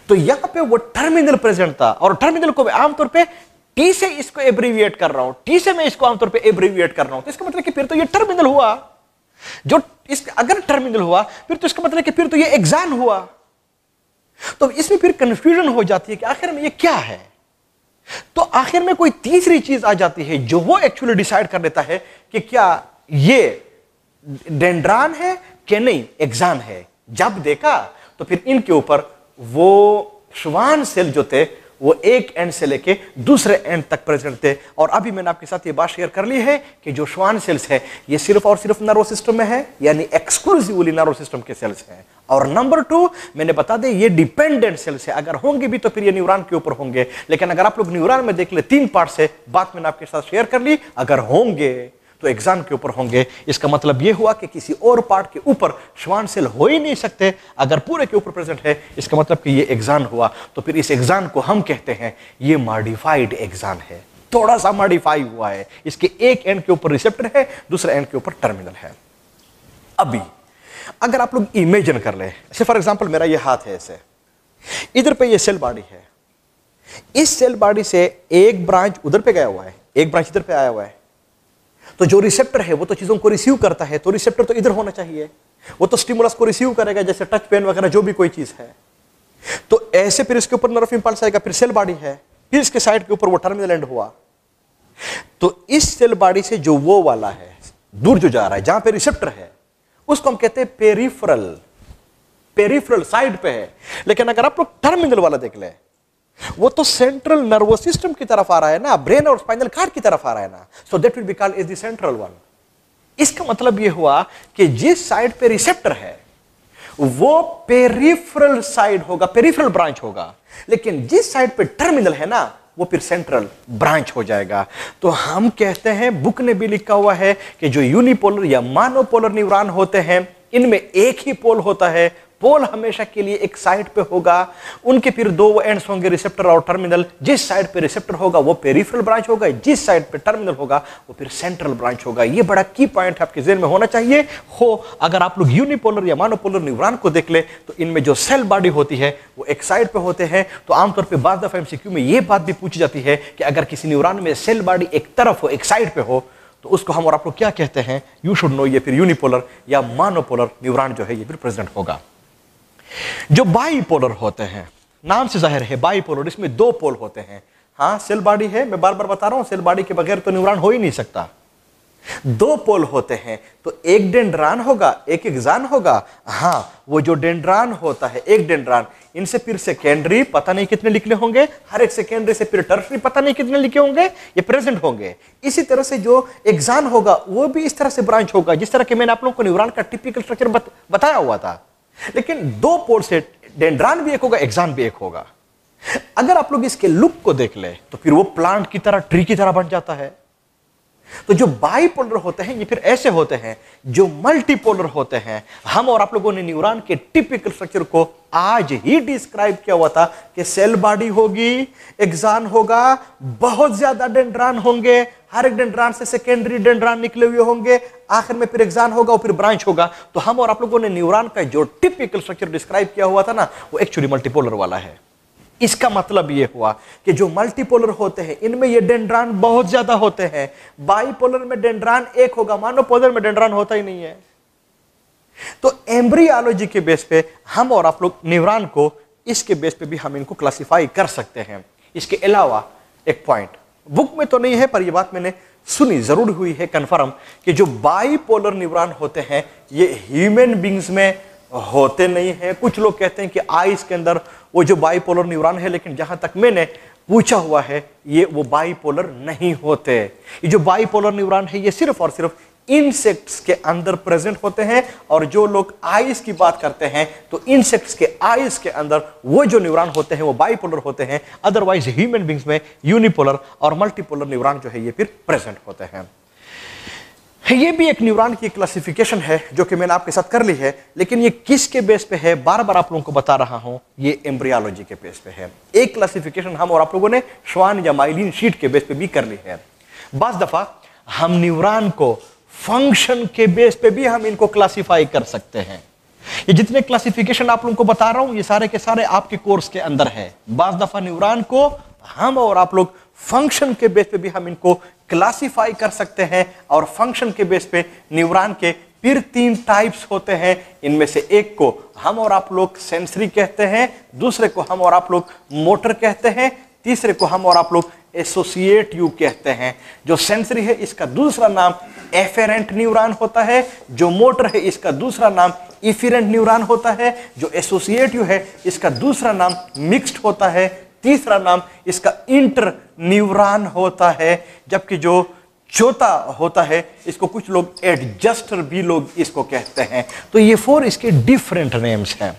तो यहाँ पे वो टर्मिनल प्रेजेंट था। और टर्मिनल को आमतौर पे टी से इसको एब्रीविएट कर रहा हूँ। टी से मैं इसको आमतौर पे एब्रीविएट कर रहा हूँ। तो इसका मतलब कि फिर तो ये टर्मिनल हुआ। जो इस, अगर टर्मिनल हुआ, फिर तो इसका मतलब कि फिर तो ये एग्ज़ाम हुआ। तो इसमें फिर कंफ्यूजन हो जाती है कि आखिर में ये क्या है? तो आखिर में कोई तीसरी चीज़ आ जाती है जो वो एक्चुअली डिसाइड कर लेता है कि क्या ये डेंड्रान है कि नहीं? एग्ज़ाम है। जब देखा तो फिर इनके ऊपर वो श्वान सेल जो थे, वो एक एंड से लेके दूसरे एंड तक प्रेजेंट थे। और अभी मैंने आपके साथ ये बात शेयर कर ली है कि जो श्वान सेल्स है, ये सिर्फ़ और सिर्फ़ नर्व सिस्टम में है, यानी एक्सक्लूसिवली नर्व सिस्टम के सेल्स हैं। और नंबर टू मैंने बता दें ये डिपेंडेंट सेल्स है अगर होंगे भी तो फिर ये न्यूरॉन के ऊपर होंगे। लेकिन अगर आप लोग न्यूरॉन में देख ले, तीन पार्ट से बात मैंने आपके साथ शेयर कर ली, अगर होंगे तो एग्ज़ाम के ऊपर होंगे। इसका मतलब यह हुआ कि किसी और पार्ट के ऊपर श्वान सेल हो ही नहीं सकते, अगर पूरे के ऊपर प्रेजेंट है, इसका मतलब कि ये एग्ज़ाम हुआ। तो फिर इस एग्ज़ाम को हम कहते हैं, ये मॉडिफाइड एग्ज़ाम है। थोड़ा सा मॉडिफाई हुआ है। इसके एक एंड के ऊपर रिसेप्टर है, दूसरे एंड के ऊपर टर्मिनल है। अभी अगर आप लोग इमेजिन कर ले फॉर एग्ज़ाम्पल मेरा ये हाथ है ऐसे। इधर पे ये सेल बॉडी है। इस सेल बॉडी से एक ब्रांच उधर पे गया हुआ है, एक ब्रांच इधर पे आया हुआ है। तो जो रिसेप्टर है, वो तो चीज़ों को रिसीव करता है तो रिसेप्टर तो इधर होना चाहिए। वो तो स्टिमुलस को रिसीव करेगा, जैसे टच पेन वगैरह, जो भी कोई चीज़ है। तो ऐसे फिर इसके ऊपर नर्व इंपल्स आएगा, फिर सेल बॉडी है। फिर इसके साइड के ऊपर वो टर्मिनल एंड हुआ। तो इस सेल बॉडी से जो वो वाला है, दूर जो जा रहा है, जहाँ पे रिसेप्टर है उसको हम कहते हैं पेरिफरल पेरिफरल साइड पे है. लेकिन अगर आप लोग टर्मिनल वाला देख ले, वो तो सेंट्रल नर्वस सिस्टम की तरफ़ आ रहा है ना ब्रेन और स्पाइनल कार्ड की तरफ़ आ रहा है ना. So that will be called is the central one इसका मतलब ये हुआ कि जिस साइड पे रिसेप्टर है, वो पेरिफरल साइड होगा पेरिफरल ब्रांच होगा. लेकिन जिस साइड पे टर्मिनल है ना वो फिर सेंट्रल ब्रांच हो जाएगा। तो हम कहते हैं बुक ने भी लिखा हुआ है कि जो यूनिपोलर या मानोपोलर न्यूरॉन होते हैं, इनमें एक ही पोल होता है पोल हमेशा के लिए एक साइड पे होगा। उनके फिर दो एंड्स होंगे रिसेप्टर और टर्मिनल जिस साइड पे रिसेप्टर होगा, वो पेरिफरल ब्रांच होगा। जिस साइड पे टर्मिनल होगा, वो फिर सेंट्रल ब्रांच होगा। ये बड़ा की पॉइंट आपके जेन में होना चाहिए। हो, अगर आप लोग यूनिपोलर या मानोपोलर न्यूरॉन को देख ले तो इनमें जो सेल बॉडी होती है, वो एक साइड पे होते हैं। तो आमतौर पर बाद दफ़ा एमसीक्यू में ये बात भी पूछी जाती है कि अगर किसी न्यूरॉन में सेल बॉडी एक तरफ़ हो, एक साइड पे हो तो उसको हम और आप लोग क्या कहते हैं? यू शुड नो ये फिर यूनिपोलर या मानोपोलर न्यूरॉन जो है, ये फिर प्रेजेंट होगा। जो बाईपोलर होते हैं नाम से ज़ाहिर है बाईपोलर इसमें दो पोल होते हैं। हाँ सेल बॉडी है मैं बार बार बता रहा हूँ सेल बॉडी के बगैर तो न्यूरॉन हो ही नहीं सकता। दो पोल होते हैं तो एक डेंड्रान होगा एक एग्जान होगा। हाँ वो जो डेंड्रान होता है एक डेंड्रान इनसे फिर सेकेंडरी पता नहीं कितने लिखने होंगे हर एक सेकेंडरी से फिर टर्सरी पता नहीं कितने लिखे होंगे ये प्रेजेंट होंगे। इसी तरह से जो एग्ज़ाम होगा वो भी इस तरह से ब्रांच होगा जिस तरह के मैंने आप लोगों को न्यूरॉन का टिपिकल स्ट्रक्चर बत, बताया हुआ था। लेकिन दो पोर्सेट डेंड्रान भी एक होगा एग्ज़ाम भी एक होगा। अगर आप लोग इसके लुक को देख ले तो फिर वो प्लांट की तरह, ट्री की तरह बन जाता है। तो जो बाईपोलर होते हैं, ये फिर ऐसे होते हैं, जो मल्टीपोलर होते हैं। हम और आप लोगों ने न्यूरॉन के टिपिकल स्ट्रक्चर को आज ही डिस्क्राइब किया हुआ था कि सेल बॉडी होगी एग्जान होगा, बहुत ज़्यादा डेंड्रान होंगे, हर एक डेंड्रान से सेकेंडरी डेंड्रान निकले हुए होंगे, आखिर में फिर एग्जान होगा और फिर ब्रांच होगा। तो हम और आप लोगों ने न्यूरॉन का जो टिपिकल स्ट्रक्चर डिस्क्राइब किया हुआ था ना, वो एक्चुअली मल्टीपोलर वाला है। इसका मतलब यह हुआ कि जो मल्टीपोलर होते हैं, इनमें ये डेंड्रान बहुत ज़्यादा होते हैं। बाईपोलर में डेंड्रान एक होगा मानोपोलर में डेंड्रान होता ही नहीं है। तो एम्ब्रियोलॉजी के बेस पे हम और आप लोग न्यूरॉन को, इसके बेस पे भी हम इनको क्लासिफाई कर सकते हैं। इसके अलावा, एक पॉइंट बुक में तो नहीं है, पर यह बात मैंने सुनी, ज़रूर हुई है कंफर्म कि जो बाईपोलर न्यूरॉन होते हैं, ये ह्यूमन बींग्स में होते नहीं है। कुछ लोग कहते हैं कि आइस के अंदर वो जो बाईपोलर न्यूरॉन है, लेकिन जहाँ तक मैंने पूछा हुआ है, ये वो बाईपोलर नहीं होते। ये जो बाईपोलर न्यूरॉन है, ये सिर्फ़ और सिर्फ़ इंसेक्ट्स के अंदर प्रेजेंट होते हैं, और जो लोग आइस की बात करते हैं तो इंसेक्ट्स के आइस के अंदर वो जो न्यूरॉन होते हैं, वो बाईपोलर होते हैं। अदरवाइज़ ह्यूमन बींग्स में यूनिपोलर और मल्टीपोलर न्यूरॉन जो है, ये फिर प्रेजेंट होते हैं। ये भी एक न्यूरॉन की क्लासिफिकेशन है, जो कि मैंने आपके साथ कर ली है, लेकिन ये किसके बेस पे है बार बार आप लोगों को बता रहा हूँ, ये एम्ब्रियोलॉजी के बेस पे है। एक क्लासिफिकेशन हम और आप लोगों ने श्वान या माइलिन शीट के बेस पे भी कर ली है। बस दफ़ा हम न्यूरॉन को फ़ंक्शन के बेस पे भी हम इनको क्लासिफाई कर सकते हैं। ये जितने क्लासिफिकेशन आप लोगों को बता रहा हूँ, ये सारे के सारे आपके कोर्स के अंदर है। बाज दफ़ा न्यूरॉन को हम और आप लोग फ़ंक्शन के बेस पे भी हम इनको क्लासिफाई कर सकते हैं और फ़ंक्शन के बेस पे न्यूरॉन के फिर तीन टाइप्स होते हैं। इनमें से एक को हम और आप लोग सेंसरी कहते हैं, दूसरे को हम और आप लोग मोटर कहते हैं, तीसरे को हम और आप लोग एसोसिएट यू कहते हैं। जो सेंसरी है, इसका दूसरा नाम एफेरेंट न्यूरॉन होता है। जो मोटर है, इसका दूसरा नाम इफिरेंट न्यूरॉन होता है। जो एसोसिएट यू है, इसका दूसरा नाम मिक्स्ड होता है। तीसरा नाम इसका इंटर न्यूरॉन होता है, जबकि जो चौथा होता है, इसको कुछ लोग एडजस्टर भी लोग इसको कहते हैं। तो ये फोर इसके डिफरेंट नेम्स हैं।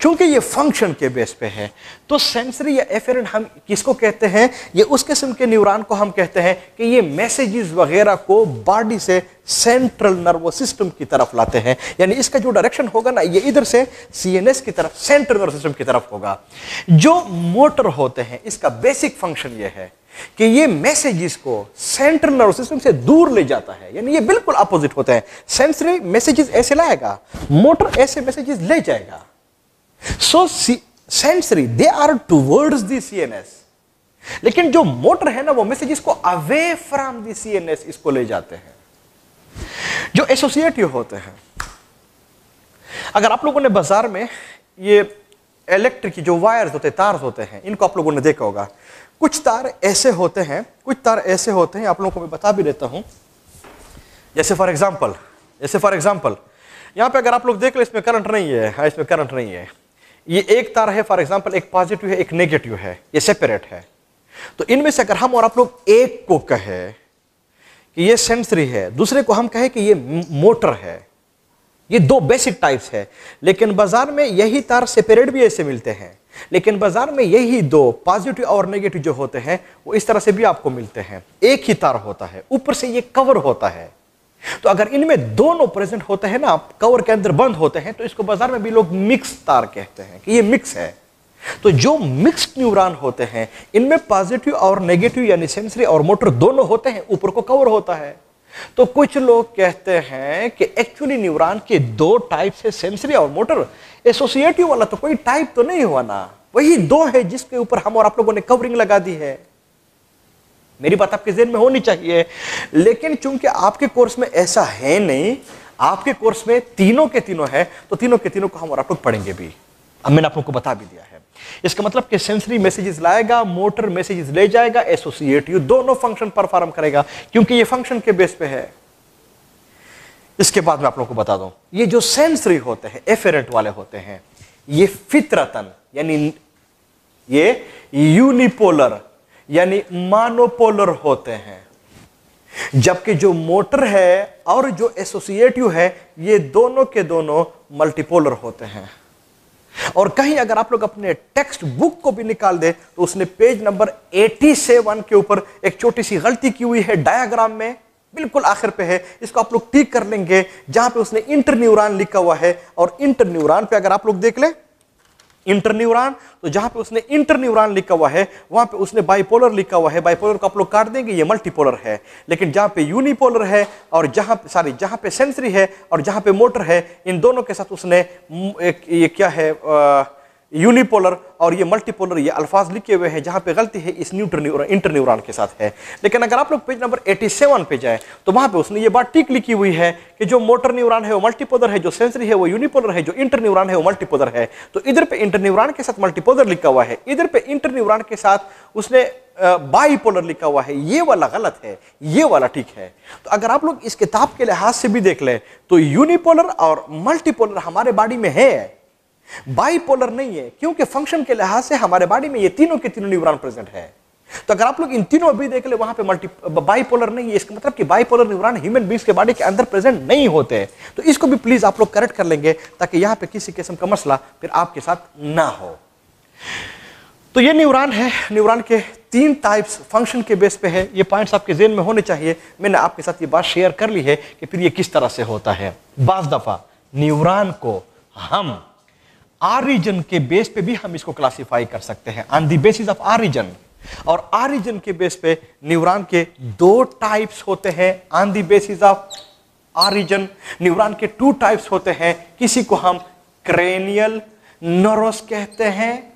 क्योंकि ये फ़ंक्शन के बेस पे है तो सेंसरी या एफेरेंट हम किसको कहते हैं? ये उस किस्म के न्यूरॉन को हम कहते हैं कि ये मैसेजेस वगैरह को बॉडी से सेंट्रल नर्वस सिस्टम की तरफ़ लाते हैं। यानी इसका जो डायरेक्शन होगा ना, ये इधर से सीएनएस की तरफ़ सेंट्रल नर्वस सिस्टम की तरफ़ होगा। जो मोटर होते हैं, इसका बेसिक फ़ंक्शन ये है कि ये मैसेजेस को सेंट्रल नर्वस सिस्टम से दूर ले जाता है। यानी ये बिल्कुल अपोजिट होते हैं। सेंसरी मैसेजेस ऐसे लाएगा मोटर ऐसे मैसेजेस ले जाएगा। So sensory they are towards the CNS लेकिन जो मोटर है ना, वो मैसेजेस को अवे फ्रॉम दी सीएनएस इसको ले जाते हैं। जो एसोसिएटिव होते हैं। अगर आप लोगों ने बाज़ार में ये इलेक्ट्रिक की जो वायर्स होते हैं तार होते हैं, इनको आप लोगों ने देखा होगा। कुछ तार ऐसे होते हैं, कुछ तार ऐसे होते हैं, आप लोगों को मैं बता भी देता हूँ। जैसे फॉर एग्जांपल जैसे फॉर एग्जांपल यहाँ पे अगर आप लोग देख ले, इसमें करंट नहीं है हाँ इसमें करंट नहीं है। ये एक तार है फॉर एग्ज़ाम्पल एक पॉजिटिव है, एक नेगेटिव है, ये सेपरेट है। तो इनमें से अगर हम और आप लोग एक को कहे कि ये सेंसरी है, दूसरे को हम कहें कि ये मोटर है, ये दो बेसिक टाइप्स है। लेकिन बाज़ार में यही तार सेपरेट भी ऐसे मिलते हैं। लेकिन बाज़ार में यही दो पॉजिटिव और नेगेटिव जो होते हैं, वो इस तरह से भी आपको मिलते हैं। एक ही तार होता है, ऊपर से ये कवर होता है। तो अगर इनमें दोनों प्रेजेंट होते हैं ना कवर के अंदर बंद होते हैं तो इसको बाज़ार में भी लोग मिक्स तार कहते हैं कि ये मिक्स है। तो जो मिक्स्ड न्यूरॉन होते हैं, इनमें पॉजिटिव और नेगेटिव यानी सेंसरी और मोटर दोनों होते हैं, ऊपर को कवर होता है। तो कुछ लोग कहते हैं कि एक्चुअली न्यूरॉन के दो टाइप से सेंसरी और मोटर एसोसिएटिव वाला तो कोई टाइप तो नहीं हुआ ना। वही दो है जिसके ऊपर हम और आप लोगों ने कवरिंग लगा दी है। मेरी बात आपके जेन में होनी चाहिए। लेकिन चूँकि आपके कोर्स में ऐसा है नहीं, आपके कोर्स में तीनों के तीनों है तो तीनों के तीनों को हम और आप लोग पढ़ेंगे भी। अब मैंने आप लोग को बता भी दिया है। इसका मतलब कि सेंसरी मैसेजेस लाएगा मोटर मैसेजेस ले जाएगा एसोसिएटिव दोनों फ़ंक्शन परफॉर्म करेगा, क्योंकि ये फ़ंक्शन के बेस पे है। इसके बाद मैं आप लोगों को बता दूँ, ये जो सेंसरी होते हैं एफेरेंट वाले होते हैं, ये फितरतन, यानी ये यूनिपोलर यानी मानोपोलर होते हैं। जबकि जो मोटर है और जो एसोसिएटिव है, ये दोनों के दोनों मल्टीपोलर होते हैं। और कहीं अगर आप लोग अपने टेक्स्ट बुक को भी निकाल दे तो उसने पेज नंबर 87 के ऊपर एक छोटी सी गलती की हुई है डायग्राम में। बिल्कुल आखिर पे है। इसको आप लोग ठीक कर लेंगे, जहाँ पे उसने इंटरन्यूरान लिखा हुआ है। और इंटरन्यूरान पे अगर आप लोग देख ले इंटरन्यूरान तो जहाँ पे उसने इंटरन्यूरान लिखा हुआ है वहाँ पे उसने बाइपोलर लिखा हुआ है। बाइपोलर को आप लोग काट देंगे ये मल्टीपोलर है। लेकिन जहाँ पे यूनिपोलर है और जहाँ सॉरी जहाँ पे सेंसरी है और जहाँ पे मोटर है इन दोनों के साथ उसने ये क्या है आ, यूनिपोलर और ये मल्टीपोलर ये अल्फाज लिखे हुए हैं, जहाँ पे गलती है इस न्यूटर न्यूरॉन इंटर न्यूरॉन के साथ है। लेकिन अगर आप लोग पेज नंबर 87 पे जाए तो वहाँ पे उसने ये बात ठीक लिखी हुई है कि जो मोटर न्यूरॉन है वो मल्टीपोलर है, जो सेंसरी है वो यूनिपोलर है, जो इंटर न्यूरॉन है वो मल्टीपोलर है। तो इधर पे इंटर न्यूरॉन के साथ मल्टीपोलर लिखा हुआ है, इधर पे इंटर न्यूरॉन के साथ उसने बाईपोलर लिखा हुआ है। ये वाला गलत है, ये वाला ठीक है। तो अगर आप लोग इस किताब के लिहाज से भी देख लें तो यूनिपोलर और मल्टीपोलर हमारे बॉडी में है। बाइपोलर नहीं है, क्योंकि फ़ंक्शन के लिहाज से हमारे बॉडी में ये तीनों के तीनों न्यूरॉन प्रेजेंट है। तो अगर आप लोग इन तीनों भी देख ले, वहाँ पे मल्टी बाइपोलर नहीं है, इसका मतलब कि बाइपोलर न्यूरॉन ह्यूमन बींग्स के बॉडी के अंदर प्रेजेंट नहीं होते तो इसको भी प्लीज़ आप लोग करेक्ट कर लेंगे, ताकि यहाँ पे किसी किस्म का मसला फिर आपके साथ ना हो। तो ये न्यूरॉन है न्यूरॉन के तीन टाइप्स फ़ंक्शन के बेस पे है। ये पॉइंट्स आपके जेन में होने चाहिए। मैंने आपके साथ ये बात शेयर कर ली है कि फिर ये किस तरह से होता है। बाज दफ़ा न्यूरॉन को हम आरिजन के बेस पे भी हम इसको क्लासिफाई कर सकते हैं. On the basis of origin और आर रीजन के बेस पे न्यूरॉन के दो टाइप्स होते हैं. On the basis of origin neuron के टू टाइप्स होते हैं. किसी को हम क्रेनियल नर्वस कहते हैं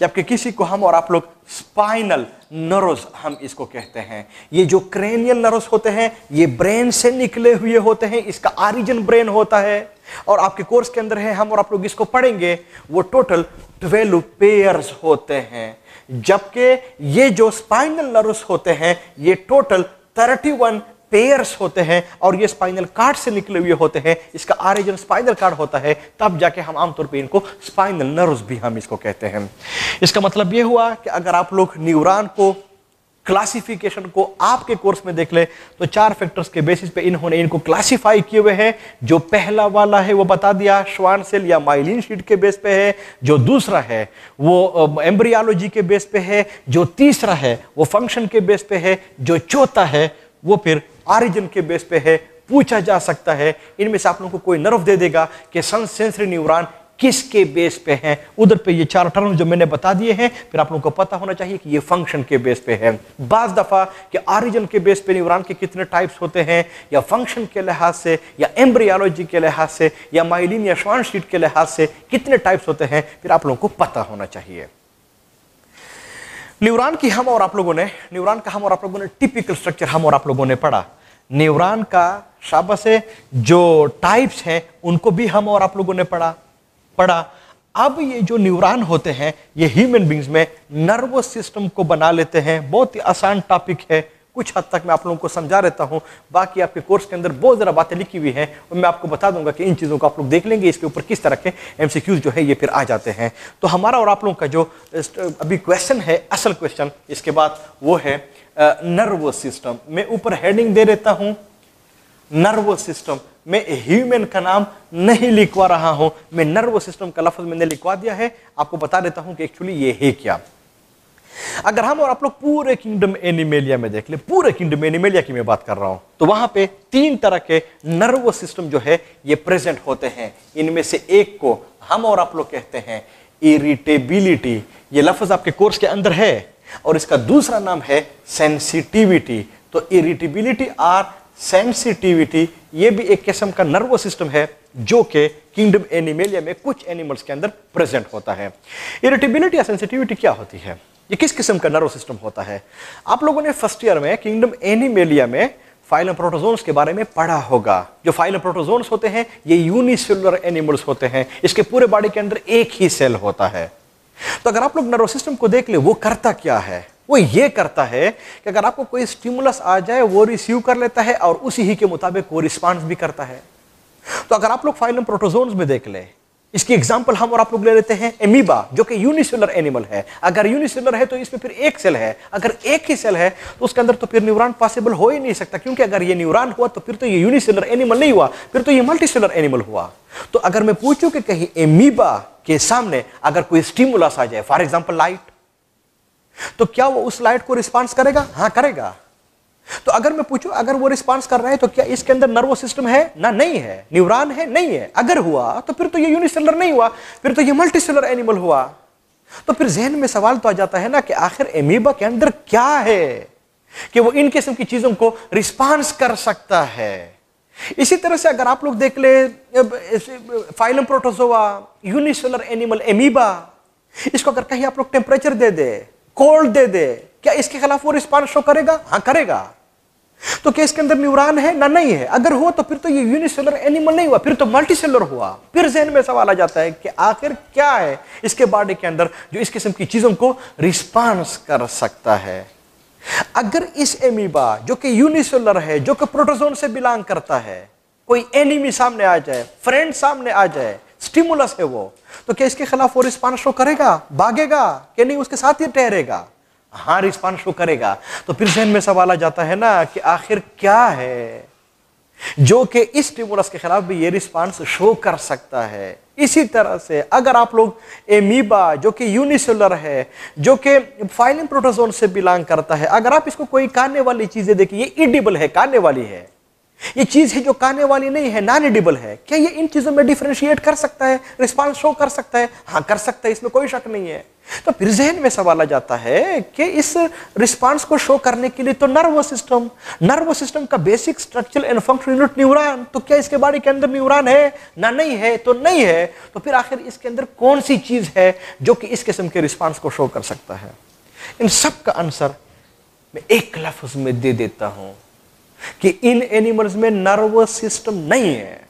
जबकि किसी को हम और आप लोग स्पाइनल नरोस हम इसको कहते हैं। ये जो क्रेनियल नरोस होते हैं, ये ब्रेन से निकले हुए होते हैं, इसका ऑरिजिन ब्रेन होता है। और आपके कोर्स के अंदर है, हम और आप लोग इसको पढ़ेंगे, वो टोटल ट्वेल्व पेयर्स होते हैं। जबकि ये जो स्पाइनल नर्व्स होते हैं, ये टोटल थर्टी वन पेयर्स होते हैं और ये स्पाइनल कार्ड से निकले हुए होते हैं। इसका आरिजन स्पाइनल कार्ड होता है, तब जाके हम आमतौर पे इनको स्पाइनल नर्व्स भी हम इसको कहते हैं। इसका मतलब ये हुआ कि अगर आप लोग न्यूरॉन को क्लासिफिकेशन को आपके कोर्स में देख ले तो चार फैक्टर्स के बेसिस पे इन्होंने इनको क्लासिफाई किए हुए हैं। जो पहला वाला है, वो बता दिया, श्वान सेल या माइलिन शीट के बेस पे है। जो दूसरा है, वो एम्ब्रियोलॉजी के बेस पे है। जो तीसरा है, वो फ़ंक्शन के बेस पे है। जो चौथा है वो फिर ऑरिजिन के बेस पे है, पूछा जा सकता है। इनमें से आप लोगों को कोई नर्व दे देगा कि सन सेंसरी न्यूरॉन किसके बेस पे हैं। उधर पे ये चार टर्म जो मैंने बता दिए हैं, फिर आप लोगों को पता होना चाहिए कि ये फ़ंक्शन के बेस पे है। बाज दफ़ा कि ऑरिजिन के बेस पे न्यूरॉन के कितने टाइप्स होते हैं, या फ़ंक्शन के लिहाज से, या एम्ब्रियोलॉजी के लिहाज से, या माइलिन या श्वान शीट के लिहाज से कितने टाइप्स होते हैं, फिर आप लोगों को पता होना चाहिए। न्यूरॉन की हम और आप लोगों ने न्यूरॉन का हम और आप लोगों ने टिपिकल स्ट्रक्चर हम और आप लोगों ने पढ़ा। न्यूरॉन का शाबा से जो टाइप्स हैं, उनको भी हम और आप लोगों ने पढ़ा। पढ़ा। अब ये जो न्यूरॉन होते हैं, ये ह्यूमन बींग्स में नर्वस सिस्टम को बना लेते हैं। बहुत ही आसान टॉपिक है। कुछ हद तक मैं आप लोगों को समझा रहता हूँ। बाकी आपके कोर्स के अंदर बहुत ज़रा बातें लिखी हुई हैं और मैं आपको बता दूँगा कि इन चीज़ों को आप लोग देख लेंगे, इसके ऊपर किस तरह के एम जो है ये फिर आ जाते हैं। तो हमारा और आप लोगों का जो अभी क्वेश्चन है, असल क्वेश्चन इसके बाद वो है नर्वस सिस्टम मैं ऊपर हेडिंग दे देता हूँ नर्वस सिस्टम मैं ह्यूमन का नाम नहीं लिखवा रहा हूँ। मैं नर्वस सिस्टम का लफ्ज मैंने लिखवा दिया है। आपको बता देता हूँ कि एक्चुअली ये है क्या। अगर हम और आप लोग पूरे किंगडम एनिमेलिया में देख ले, पूरे किंगडम एनिमेलिया की मैं बात कर रहा हूँ तो वहाँ पे तीन तरह के नर्वस सिस्टम जो है, ये प्रेजेंट होते हैं। इनमें से एक को हम और आप लोग कहते हैं इरिटेबिलिटी ये लफ्ज आपके कोर्स के अंदर है और इसका दूसरा नाम है सेंसिटिविटी तो इरिटेबिलिटी आर सेंसिटिविटी ये भी एक किस्म का नर्वस सिस्टम है, जो कि किंगडम एनिमेलिया में कुछ एनिमल्स के अंदर प्रेजेंट होता है। इरिटेबिलिटी या सेंसिटिविटी क्या होती है? ये किस किस्म का नर्वस सिस्टम होता है? आप लोगों ने फ़र्स्ट ईयर में किंगडम एनिमेलिया में फाइलम प्रोटोजोन्स के बारे में पढ़ा होगा। जो फाइलम प्रोटोजोन्स होते हैं, ये यूनिसेलुलर एनिमल्स होते हैं। इसके पूरे बॉडी के अंदर एक ही सेल होता है। तो अगर आप लोग नर्वस सिस्टम को देख ले, वो करता क्या है? वो ये करता है कि अगर आपको कोई स्टिमुलस आ जाए, वो रिसीव कर लेता है और उसी ही के मुताबिक वो रिस्पॉन्स भी करता है। तो अगर आप लोग फाइलम प्रोटोजोन्स में देख ले इसकी एग्ज़ाम्पल हम और आप लोग ले लेते हैं एमीबा जो कि यूनिसेलर एनिमल है। अगर यूनिसेलर है तो इसमें फिर एक सेल है। अगर एक ही सेल है तो उसके अंदर तो फिर न्यूरॉन पॉसिबल हो ही नहीं सकता, क्योंकि अगर ये न्यूरॉन हुआ तो फिर तो ये यूनिसेलर एनिमल नहीं हुआ, फिर तो ये मल्टीसेलर एनिमल हुआ। तो अगर मैं पूछूँ कि कहीं एमीबा के सामने अगर कोई स्टिमुलस आ जाए फॉर एग्ज़ाम्पल लाइट तो क्या वो उस लाइट को रिस्पॉन्स करेगा? हाँ करेगा। तो अगर मैं पूछूँ, अगर वो रिस्पांस कर रहा है तो क्या इसके अंदर नर्वस सिस्टम है? ना, नहीं है। न्यूरॉन है? नहीं है। अगर हुआ तो फिर तो ये यूनिसेलर नहीं हुआ। फिर तो ये मल्टीसेलर एनिमल हुआ। तो फिर जहन में सवाल तो आ जाता है ना कि आखिर एमीबा के अंदर क्या है? कि वो इन किस्म की चीज़ों को रिस्पांस कर सकता है। इसी तरह से अगर आप लोग देख ले phylum Protozoa unicellular animal amoeba इसको अगर कहीं आप लोग टेम्परेचर दे दे कोल्ड दे दे, क्या इसके खिलाफ वो रिस्पॉन्स शो करेगा? हाँ करेगा। तो क्या इसके अंदर न्यूरॉन है? ना, नहीं है। अगर हो तो फिर तो ये यूनिसेलर एनिमल नहीं हुआ, फिर तो मल्टीसेलर हुआ। फिर जहन में सवाल आ जाता है कि आखिर क्या है इसके बॉडी के अंदर जो इस किस्म की चीज़ों को रिस्पॉन्स कर सकता है? अगर इस एमीबा जो कि यूनिसेलर है, जो कि प्रोटोजोन से बिलोंग करता है, कोई एनिमी सामने आ जाए फ्रेंड सामने आ जाए स्टिमुलस है वो तो क्या इसके खिलाफ वो रिस्पॉन्स शो करेगा? भागेगा? कि नहीं, उसके साथ ही ठहरेगा हाँ रिस्पॉन्स शो करेगा। तो फिर जहन में सवाल आ जाता है ना कि आखिर क्या है? जो कि इस स्टिमुलस के खिलाफ भी ये रिस्पॉन्स शो कर सकता है। इसी तरह से अगर आप लोग एमीबा जो कि यूनिसेलर है, जो कि फाइलिंग प्रोटोजोन से बिलोंग करता है, अगर आप इसको कोई काने वाली चीज़ें देखिए, ये इडिबल है काने वाली है। ये चीज़ है जो काने वाली नहीं है नॉन एडिबल है। क्या ये इन चीज़ों में डिफ्रेंशिएट कर सकता है रिस्पॉन्स शो कर सकता है? हाँ कर सकता है, इसमें कोई शक नहीं है। तो फिर जहन में सवाल आ जाता है कि इस रिस्पांस को शो करने के लिए तो नर्वस सिस्टम नर्वस सिस्टम का basic structure and function unit neuron तो क्या इसके बॉडी के अंदर न्यूरॉन है? ना, नहीं है तो नहीं है। तो फिर आखिर इसके अंदर कौन सी चीज़ है जो कि इस किस्म के रिस्पॉन्स को शो कर सकता है? इन सब का आंसर मैं एक लफ्ज में दे देता हूँ। कि इन एनिमल्स में नर्वस सिस्टम नहीं है,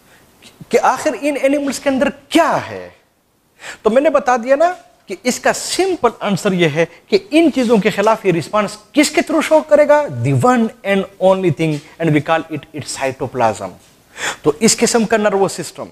कि आखिर इन एनिमल्स के अंदर क्या है? तो मैंने बता दिया ना कि इसका सिंपल आंसर यह है कि इन चीज़ों के खिलाफ ये रिस्पांस किसके थ्रू शो करेगा? The one and only thing and we call it it cytoplasm तो इस किस्म का नर्वस सिस्टम,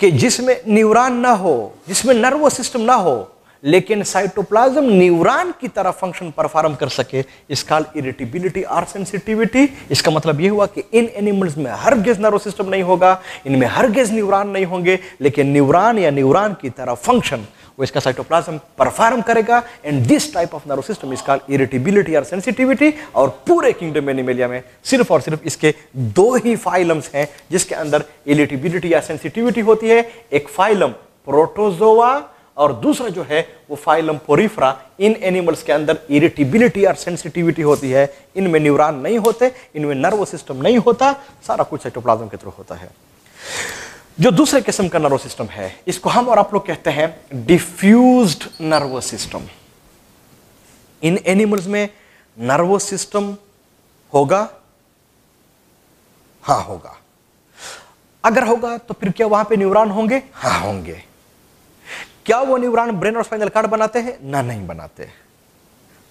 कि जिसमें न्यूरॉन ना हो, जिसमें नर्वस सिस्टम ना हो लेकिन साइटोप्लाज्म न्यूरॉन की तरह फ़ंक्शन परफॉर्म कर सके, इसका इरिटेबिलिटी और सेंसिटिविटी इसका मतलब यह हुआ कि इन एनिमल्स में हर गेज नर्व सिस्टम नहीं होगा, इनमें हर गेज न्यूरॉन नहीं होंगे, लेकिन न्यूरॉन या न्यूरॉन की तरह फ़ंक्शन वो इसका साइटोप्लाज्म परफॉर्म करेगा and this type of nerve system इसका इरिटेबिलिटी और सेंसिटिविटी और पूरे किंगडम एनिमेलिया में सिर्फ़ और सिर्फ़ इसके दो ही फाइलम्स हैं, जिसके अंदर इरिटेबिलिटी या सेंसिटिविटी होती है। एक फाइलम प्रोटोजोआ और दूसरा जो है, वो फाइलम पोरिफ्रा इन एनिमल्स के अंदर इरिटेबिलिटी और सेंसिटिविटी होती है। इनमें न्यूरॉन नहीं होते, इनमें नर्व सिस्टम नहीं होता, सारा कुछ साइटोप्लाज्म के थ्रू होता है। जो दूसरे किस्म का नर्व सिस्टम है, इसको हम और आप लोग कहते हैं डिफ्यूज नर्व सिस्टम इन एनिमल्स में नर्व सिस्टम होगा? हाँ होगा। अगर होगा तो फिर क्या वहाँ पे न्यूरॉन होंगे? हाँ होंगे। क्या वो न्यूरॉन ब्रेन और स्पाइनल कार्ड बनाते हैं? ना, नहीं बनाते।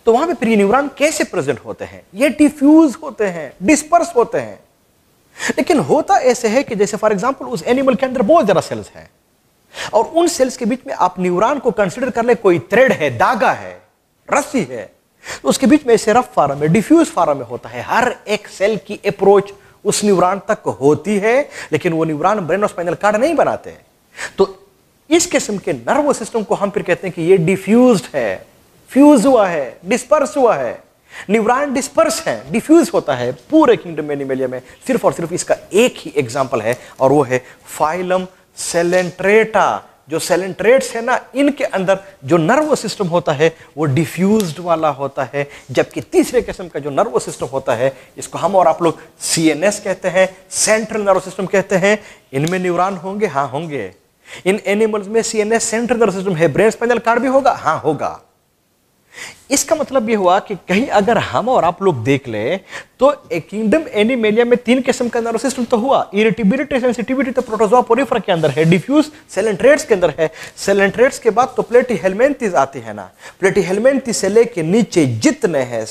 तो वहाँ पे प्री न्यूरॉन कैसे प्रेजेंट होते हैं? ये डिफ्यूज होते हैं, डिस्पर्स होते हैं। लेकिन होता ऐसे है कि जैसे फॉर एग्जांपल उस एनिमल के अंदर बहुत ज़्यादा सेल्स हैं। और उन सेल्स के बीच में आप न्यूरॉन को कंसिडर कर ले, कोई थ्रेड है दागा है, रस्सी है तो उसके बीच में ऐसे रफ फार्म में डिफ्यूज फार्म में होता है। हर एक सेल की अप्रोच उस न्यूरॉन तक होती है, लेकिन वो न्यूरॉन ब्रेन और स्पाइनल कार्ड नहीं बनाते तो इस किस्म के नर्व सिस्टम को हम फिर कहते हैं कि ये डिफ्यूज है, फ्यूज हुआ है, डिस्पर्स हुआ है। न्यूरॉन डिस्पर्स है, डिफ्यूज होता है पूरे किंगडम में एनिमेलिया में। सिर्फ़ और सिर्फ़ इसका एक ही एग्ज़ाम्पल है, और वो है फाइलम सेलेंट्रेटा जो सेलेंट्रेट्स है ना, इनके अंदर जो नर्व सिस्टम होता है, वो डिफ्यूज वाला होता है। जबकि तीसरे किस्म का जो नर्व सिस्टम होता है, इसको हम और आप लोग सीएनएस कहते हैं सेंट्रल नर्व सिस्टम कहते हैं। इनमें न्यूरॉन होंगे? हाँ होंगे। इन एनिमल्स में सीएनएस सेंट्रल नर्वस सिस्टम है ब्रेन स्पाइनल कार्ड भी होगा? हाँ होगा। इसका मतलब यह हुआ कि कहीं अगर हम और आप लोग देख ले तो किंगडम एनिमेलिया में तीन किस्म का नर्वस सिस्टम तो हुआ। इरिटेबिलिटी सेंसिटिविटी तो प्रोटोजोआ पोरिफर के अंदर है डिफ्यूज सेलेंट्रेट्स के अंदर है। सेलेंट्रेट्स के बाद तो प्लेटी हेलमेंथिस आती है ना। प्लेटी हेलमेंथिस से लेके नीचे जितने हैं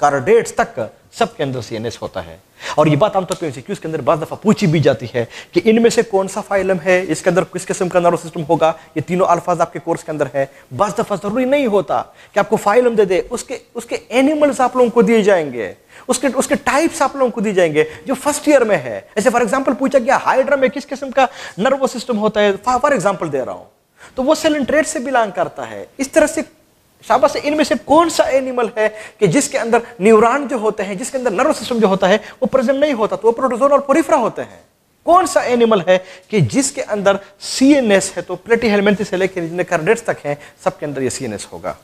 कार्डेट्स तक सबके अंदर सीएनएस होता है। और ये बात आमतौर पर एमसीक्यूज के अंदर बार दफ़ा पूछी भी जाती है कि इनमें से कौन सा फाइलम है, इसके अंदर किस किस्म का नर्व सिस्टम होगा, ये तीनों अल्फाज आपके कोर्स के अंदर है। बस दफ़ा ज़रूरी नहीं होता कि आपको फाइलम दे दे, उसके उसके एनिमल्स आप लोगों को दिए जाएँगे, उसके उसके टाइप्स आप लोगों को दिए जाएँगे जो फ़र्स्ट ईयर में है। ऐसे फॉर एग्ज़ाम्पल पूछा गया, हाइड्रा में किस किस्म का नर्वस सिस्टम होता है? फॉर एग्ज़ाम्पल दे रहा हूँ। तो वो सेलेंट्रेट से बिलोंग करता है। इस तरह से शाबाश से, इनमें से कौन सा एनिमल है कि जिसके अंदर न्यूरॉन जो होते हैं, जिसके अंदर नर्व सिस्टम जो होता है, वो प्रेजेंट नहीं होता तो वो प्रोटोजोन और पोरिफ्रा होते हैं। कौन सा एनिमल है कि जिसके अंदर सीएनएस है तो प्लेटी हेलमेंट से लेकर कार्डेट्स तक है, सबके अंदर ये सीएनएस होगा।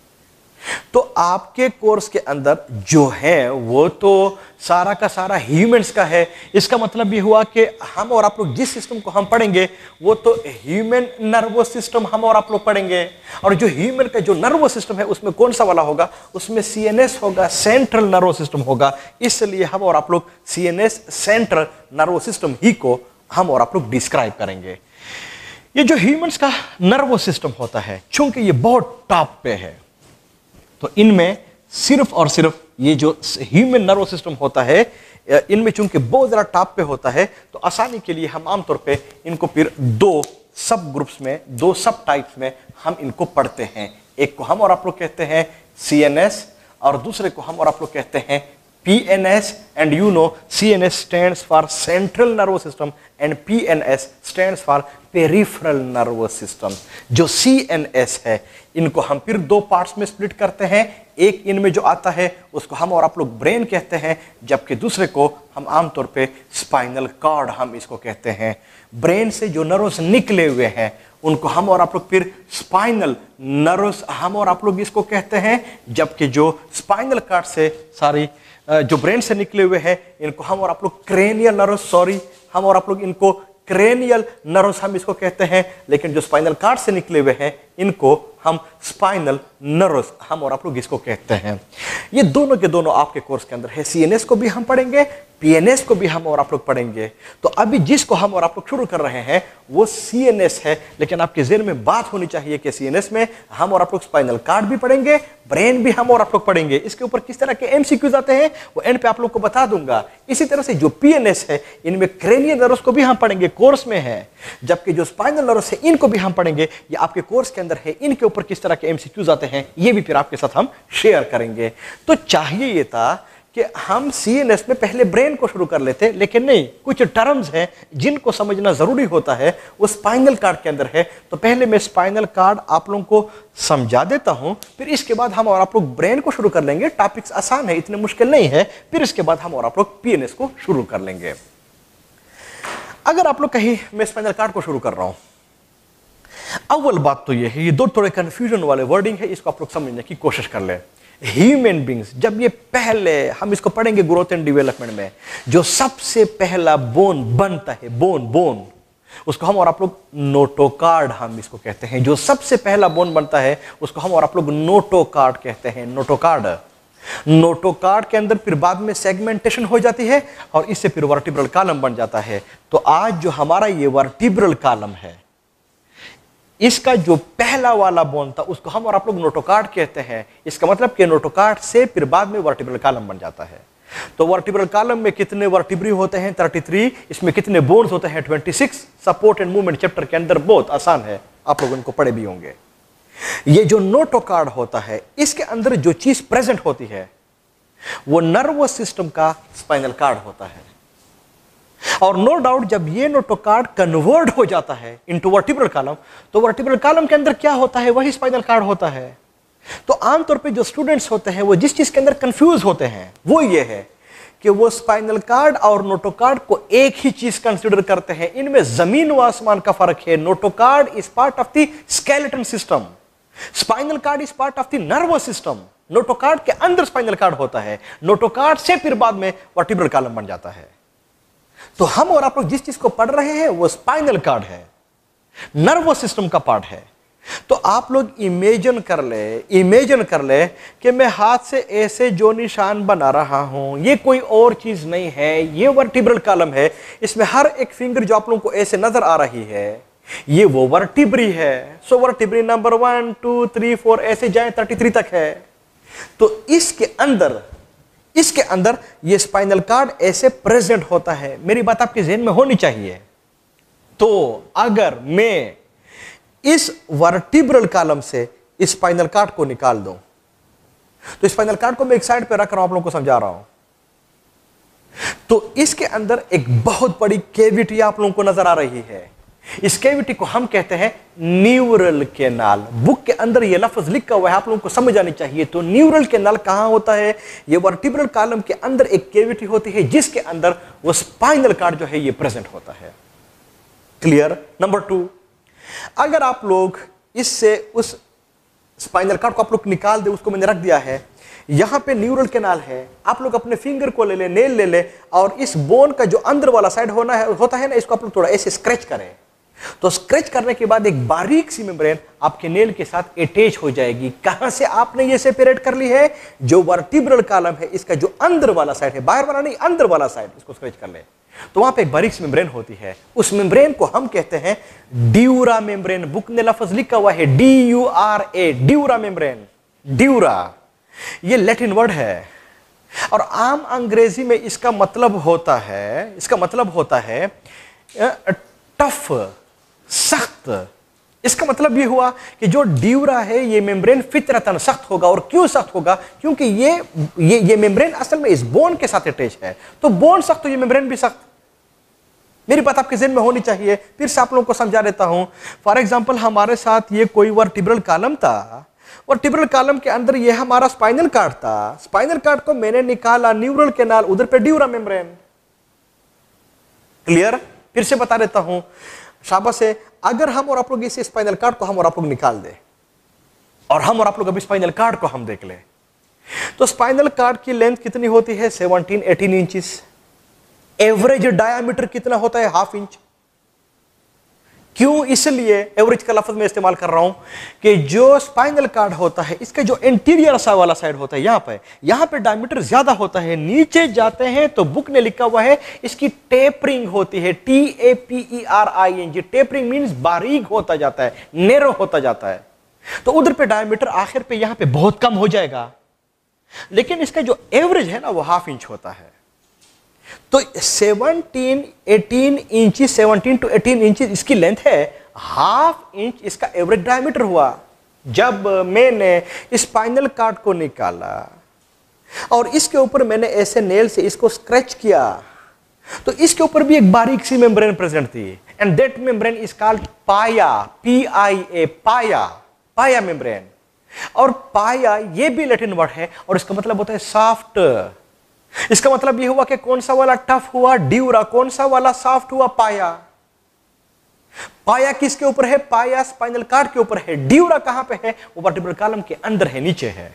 तो आपके कोर्स के अंदर जो है, वो तो सारा का सारा ह्यूमंस का है। इसका मतलब ये हुआ कि हम और आप लोग जिस सिस्टम को हम पढ़ेंगे, वो तो ह्यूमन नर्वस सिस्टम हम और आप लोग पढ़ेंगे। और जो ह्यूमन का जो नर्वस सिस्टम है, उसमें कौन सा वाला होगा? उसमें सीएनएस होगा सेंट्रल नर्वस सिस्टम होगा। इसलिए हम और आप लोग सीएनएस सेंट्रल नर्वस सिस्टम ही को हम और आप लोग डिस्क्राइब करेंगे। ये जो ह्यूमंस का नर्वस सिस्टम होता है, चूँकि ये बहुत टॉप पे है तो इनमें सिर्फ़ और सिर्फ़ ये जो ह्यूमन नर्व सिस्टम होता है इनमें चूँकि बहुत ज़्यादा टॉप पे होता है तो आसानी के लिए हम आमतौर पे इनको फिर दो सब ग्रुप्स में, दो सब टाइप्स में हम इनको पढ़ते हैं। एक को हम और आप लोग कहते हैं सीएनएस और दूसरे को हम और आप लोग कहते हैं P N S and you know C N S stand for central for system and P N S stand for peripheral nervous system जो सी एन एस है इनको हम फिर दो पार्ट्स में स्प्लिट करते हैं। एक इनमें जो आता है, उसको हम और आप लोग ब्रेन कहते हैं, जबकि दूसरे को हम आमतौर पे स्पाइनल कार्ड हम इसको कहते हैं। ब्रेन से जो नर्वस निकले हुए हैं, उनको हम और आप लोग फिर स्पाइनल नर्वस हम और आप लोग इसको कहते हैं, जबकि जो स्पाइनल कार्ड से सारी जो ब्रेन से निकले हुए हैं, इनको हम और आप लोग क्रेनियल नर्वस सॉरी हम और आप लोग इनको क्रेनियल नर्व्स हम इसको कहते हैं, लेकिन जो स्पाइनल कार्ड से निकले हुए हैं, इनको हम स्पाइनल नर्व्स हम और आप लोग इसको कहते हैं। ये दोनों के दोनों आपके कोर्स के अंदर है। सीएनएस को भी हम पढ़ेंगे पीएनएस को भी हम और आप लोग पढ़ेंगे। तो अभी जिसको हम और आप लोग शुरू कर रहे हैं, वो सीएनएस है। लेकिन आपके जेन में बात होनी चाहिए कि सीएनएस में हम और आप लोग स्पाइनल कार्ड भी पढ़ेंगे, ब्रेन भी हम और आप लोग पढ़ेंगे। इसके ऊपर किस तरह के एमसीक्यूज आते हैं, वो एंड पे आप लोग को बता दूँगा। इसी तरह से जो पीएनएस है, इनमें क्रेनियल नर्वस को भी हम पढ़ेंगे कोर्स में है। जबकि जो स्पाइनल नर्वस है, इनको भी हम पढ़ेंगे। ये आपके कोर्स के अंदर है, इनके ऊपर किस तरह के एमसीक्यूज आते हैं, ये भी फिर आपके साथ हम शेयर करेंगे। तो चाहिए ये था कि हम सीएनएस में पहले ब्रेन को शुरू कर लेते लेकिन नहीं, कुछ टर्म्स हैं जिनको समझना ज़रूरी होता है, वो स्पाइनल कार्ड के अंदर है। तो पहले मैं स्पाइनल कार्ड आप लोगों को समझा देता हूँ, फिर इसके बाद हम और आप लोग ब्रेन को शुरू कर लेंगे। टॉपिक्स आसान है, इतने मुश्किल नहीं है। फिर इसके बाद हम और आप लोग पीएनएस को शुरू कर लेंगे। अगर आप लोग कहीं मैं स्पाइनल कार्ड को शुरू कर रहा हूँ, अव्वल बात तो ये है, ये दो थोड़े कंफ्यूजन वाले वर्डिंग है, इसको आप लोग समझने की कोशिश कर ले। ह्यूमन बींग्स जब ये पहले, हम इसको पढ़ेंगे ग्रोथ एंड डेवलपमेंट में, जो सबसे पहला बोन बनता है बोन बोन उसको हम और आप लोग नोटोकार्ड हम इसको कहते हैं। जो सबसे पहला बोन बनता है, उसको हम और आप लोग नोटोकार्ड कहते हैं नोटोकार्ड नोटोकार्ड के अंदर फिर बाद में सेगमेंटेशन हो जाती है और इससे फिर वर्टिब्रल कालम बन जाता है। तो आज जो हमारा ये वर्टिब्रल कालम है इसका जो पहला वाला बोन था, उसको हम और आप लोग नोटोकार्ड कहते हैं। इसका मतलब कि नोटोकार्ड से फिर बाद में वर्टिब्रल कॉलम बन जाता है। तो वर्टिब्रल कॉलम में कितने वर्टिब्री होते हैं? 33 इसमें कितने बोन्स होते हैं? 26 सपोर्ट एंड मूवमेंट चैप्टर के अंदर बहुत आसान है। आप लोग इनको पढ़े भी होंगे। ये जो नोटोकार्ड होता है, इसके अंदर जो चीज़ प्रेजेंट होती है, वो नर्वस सिस्टम का स्पाइनल कार्ड होता है। और नो डाउट जब ये नोटोकार्ड कन्वर्ट हो जाता है इनटू वर्टिब्रल कॉलम तो वर्टिब्रल कॉलम के अंदर क्या होता है? वही स्पाइनल कार्ड होता है। तो आमतौर पे जो स्टूडेंट्स होते हैं, वो जिस चीज़ के अंदर कंफ्यूज होते हैं, वो ये है कि वो स्पाइनल कार्ड और नोटोकार्ड को एक ही चीज़ कंसिडर करते हैं। इनमें ज़मीन व आसमान का फ़र्क है। Notochord is part of the skeleton system spinal cord is part of the nervous system notochord के अंदर स्पाइनल कार्ड होता है। नोटोकार्ड से फिर बाद में वर्टिब्रल कॉलम बन जाता है। तो हम और आप लोग जिस चीज़ को पढ़ रहे हैं, वो स्पाइनल कार्ड है। नर्वस सिस्टम का पार्ट है। तो आप लोग इमेजिन कर ले इमेजिन कर ले कि मैं हाथ से ऐसे जो निशान बना रहा हूँ, ये कोई और चीज़ नहीं है, ये वर्टिब्रल कॉलम है, इसमें हर एक फिंगर जो आप लोगों को ऐसे नज़र आ रही है, ये वो वर्टिब्री है। So vertebrae number one two three four ऐसे जाए थर्टी थ्री तक है। तो इसके अंदर इसके अंदर ये स्पाइनल कार्ड ऐसे प्रेजेंट होता है। मेरी बात आपके जेन में होनी चाहिए। तो अगर मैं इस वर्टिब्रल कॉलम से स्पाइनल कार्ड को निकाल दूँ तो स्पाइनल कार्ड को मैं एक साइड पे रख रहा हूँ, आप लोगों को समझा रहा हूँ। तो इसके अंदर एक बहुत बड़ी केविटी आप लोगों को नज़र आ रही है। इस कैविटी को हम कहते हैं न्यूरल केनाल। बुक के अंदर यह लफ्ज लिखा हुआ है, आप लोगों को समझ आनी चाहिए। तो न्यूरल केनाल कहाँ होता है? ये वर्टिब्रल कॉलम के अंदर एक केविटी होती है, जिसके अंदर वो स्पाइनल कार्ड जो है ये प्रेजेंट होता है। क्लियर? नंबर टू, अगर आप लोग इससे उस स्पाइनल कार्ड को आप लोग निकाल दे, उसको मैंने रख दिया है, यहाँ पे न्यूरल केनाल है, आप लोग अपने फिंगर को ले ले, नेल ले ले, और इस बोन का जो अंदर वाला साइड होना है, होता है ना, इसको आप लोग थोड़ा ऐसे स्क्रैच करें। तो स्क्रेच करने के बाद एक बारीक सी मेम्ब्रेन आपके नेल के साथ अटैच हो जाएगी। कहाँ से आपने ये सेपरेट कर ली है? जो वर्टिब्रल कॉलम है, इसका जो अंदर वाला साइड है, बाहर वाला नहीं, अंदर वाला साइड इसको स्क्रेच कर ले। तो वहाँ पे एक बारीक सी मेम्ब्रेन होती है। उस मेम्ब्रेन को हम कहते हैं ड्यूरा मेम्ब्रेन बुक ने लफ्ज लिखा हुआ है D U R A dura membrane dura ये लैटिन वर्ड है। और आम अंग्रेज़ी में इसका मतलब होता है, इसका मतलब होता है टफ। सख्त। इसका मतलब ये हुआ कि जो ड्यूरा है, ये मेम्ब्रेन फितरतन सख्त होगा। और क्यों सख्त होगा? क्योंकि ये ये ये मेम्ब्रेन असल में इस बोन के साथ अटैच है। तो बोन सख्त तो ये मेम्ब्रेन भी सख्त। मेरी बात आपके जेन में होनी चाहिए। फिर से आप लोगों को समझा देता हूँ। फॉर एग्ज़ाम्पल हमारे साथ ये कोई वर्टिब्रल कालम था। वर्टिब्रल कालम के अंदर ये हमारा स्पाइनल कार्ड था। स्पाइनल कार्ड को मैंने निकाला न्यूरल केनाल उधर पे ड्यूरा मेम्ब्रेन। क्लियर फिर से बता देता हूँ। शाबाश है, अगर हम और आप लोग इस स्पाइनल कार्ड को हम और आप लोग निकाल दें, और हम और आप लोग अभी स्पाइनल कार्ड को हम देख लें तो स्पाइनल कार्ड की लेंथ कितनी होती है? 17 18 इंचिस एवरेज डायामीटर कितना होता है? हाफ़ इंच क्यों इसलिए एवरेज का लफ्ज में इस्तेमाल कर रहा हूँ कि जो स्पाइनल कार्ड होता है, इसका जो इंटीरियर सा वाला साइड होता है, यहाँ पे यहाँ पे डायमीटर ज़्यादा होता है, नीचे जाते हैं तो बुक ने लिखा हुआ है, इसकी टेपरिंग होती है T A P E R I N G tapering mean बारीक होता जाता है नेरो होता जाता है। तो उधर पे डायमीटर आखिर पे यहाँ पे बहुत कम हो जाएगा। लेकिन इसका जो एवरेज है ना, वो हाफ़ इंच होता है। तो 17 18 इंच 17 टू 18 इंच इसकी लेंथ है हाफ़ इंच इसका एवरेज डायमीटर हुआ। जब मैंने स्पाइनल कार्ड को निकाला और इसके ऊपर मैंने ऐसे नेल से इसको स्क्रैच किया तो इसके ऊपर भी एक बारीक सी मेम्ब्रेन प्रेजेंट थी। And that membrane is called pia P I A pia pia membrane और पाया ये भी लेटिन वर्ड है और इसका मतलब होता है सॉफ्ट इसका मतलब यह हुआ कि कौन सा वाला टफ हुआ ड्यूरा कौन सा वाला सॉफ्ट हुआ, पाया। पाया किसके ऊपर है? पाया स्पाइनल कार्ड के ऊपर है। ड्यूरा कहाँ पे है? वो वर्टिब्रल कॉलम के अंदर है, नीचे है।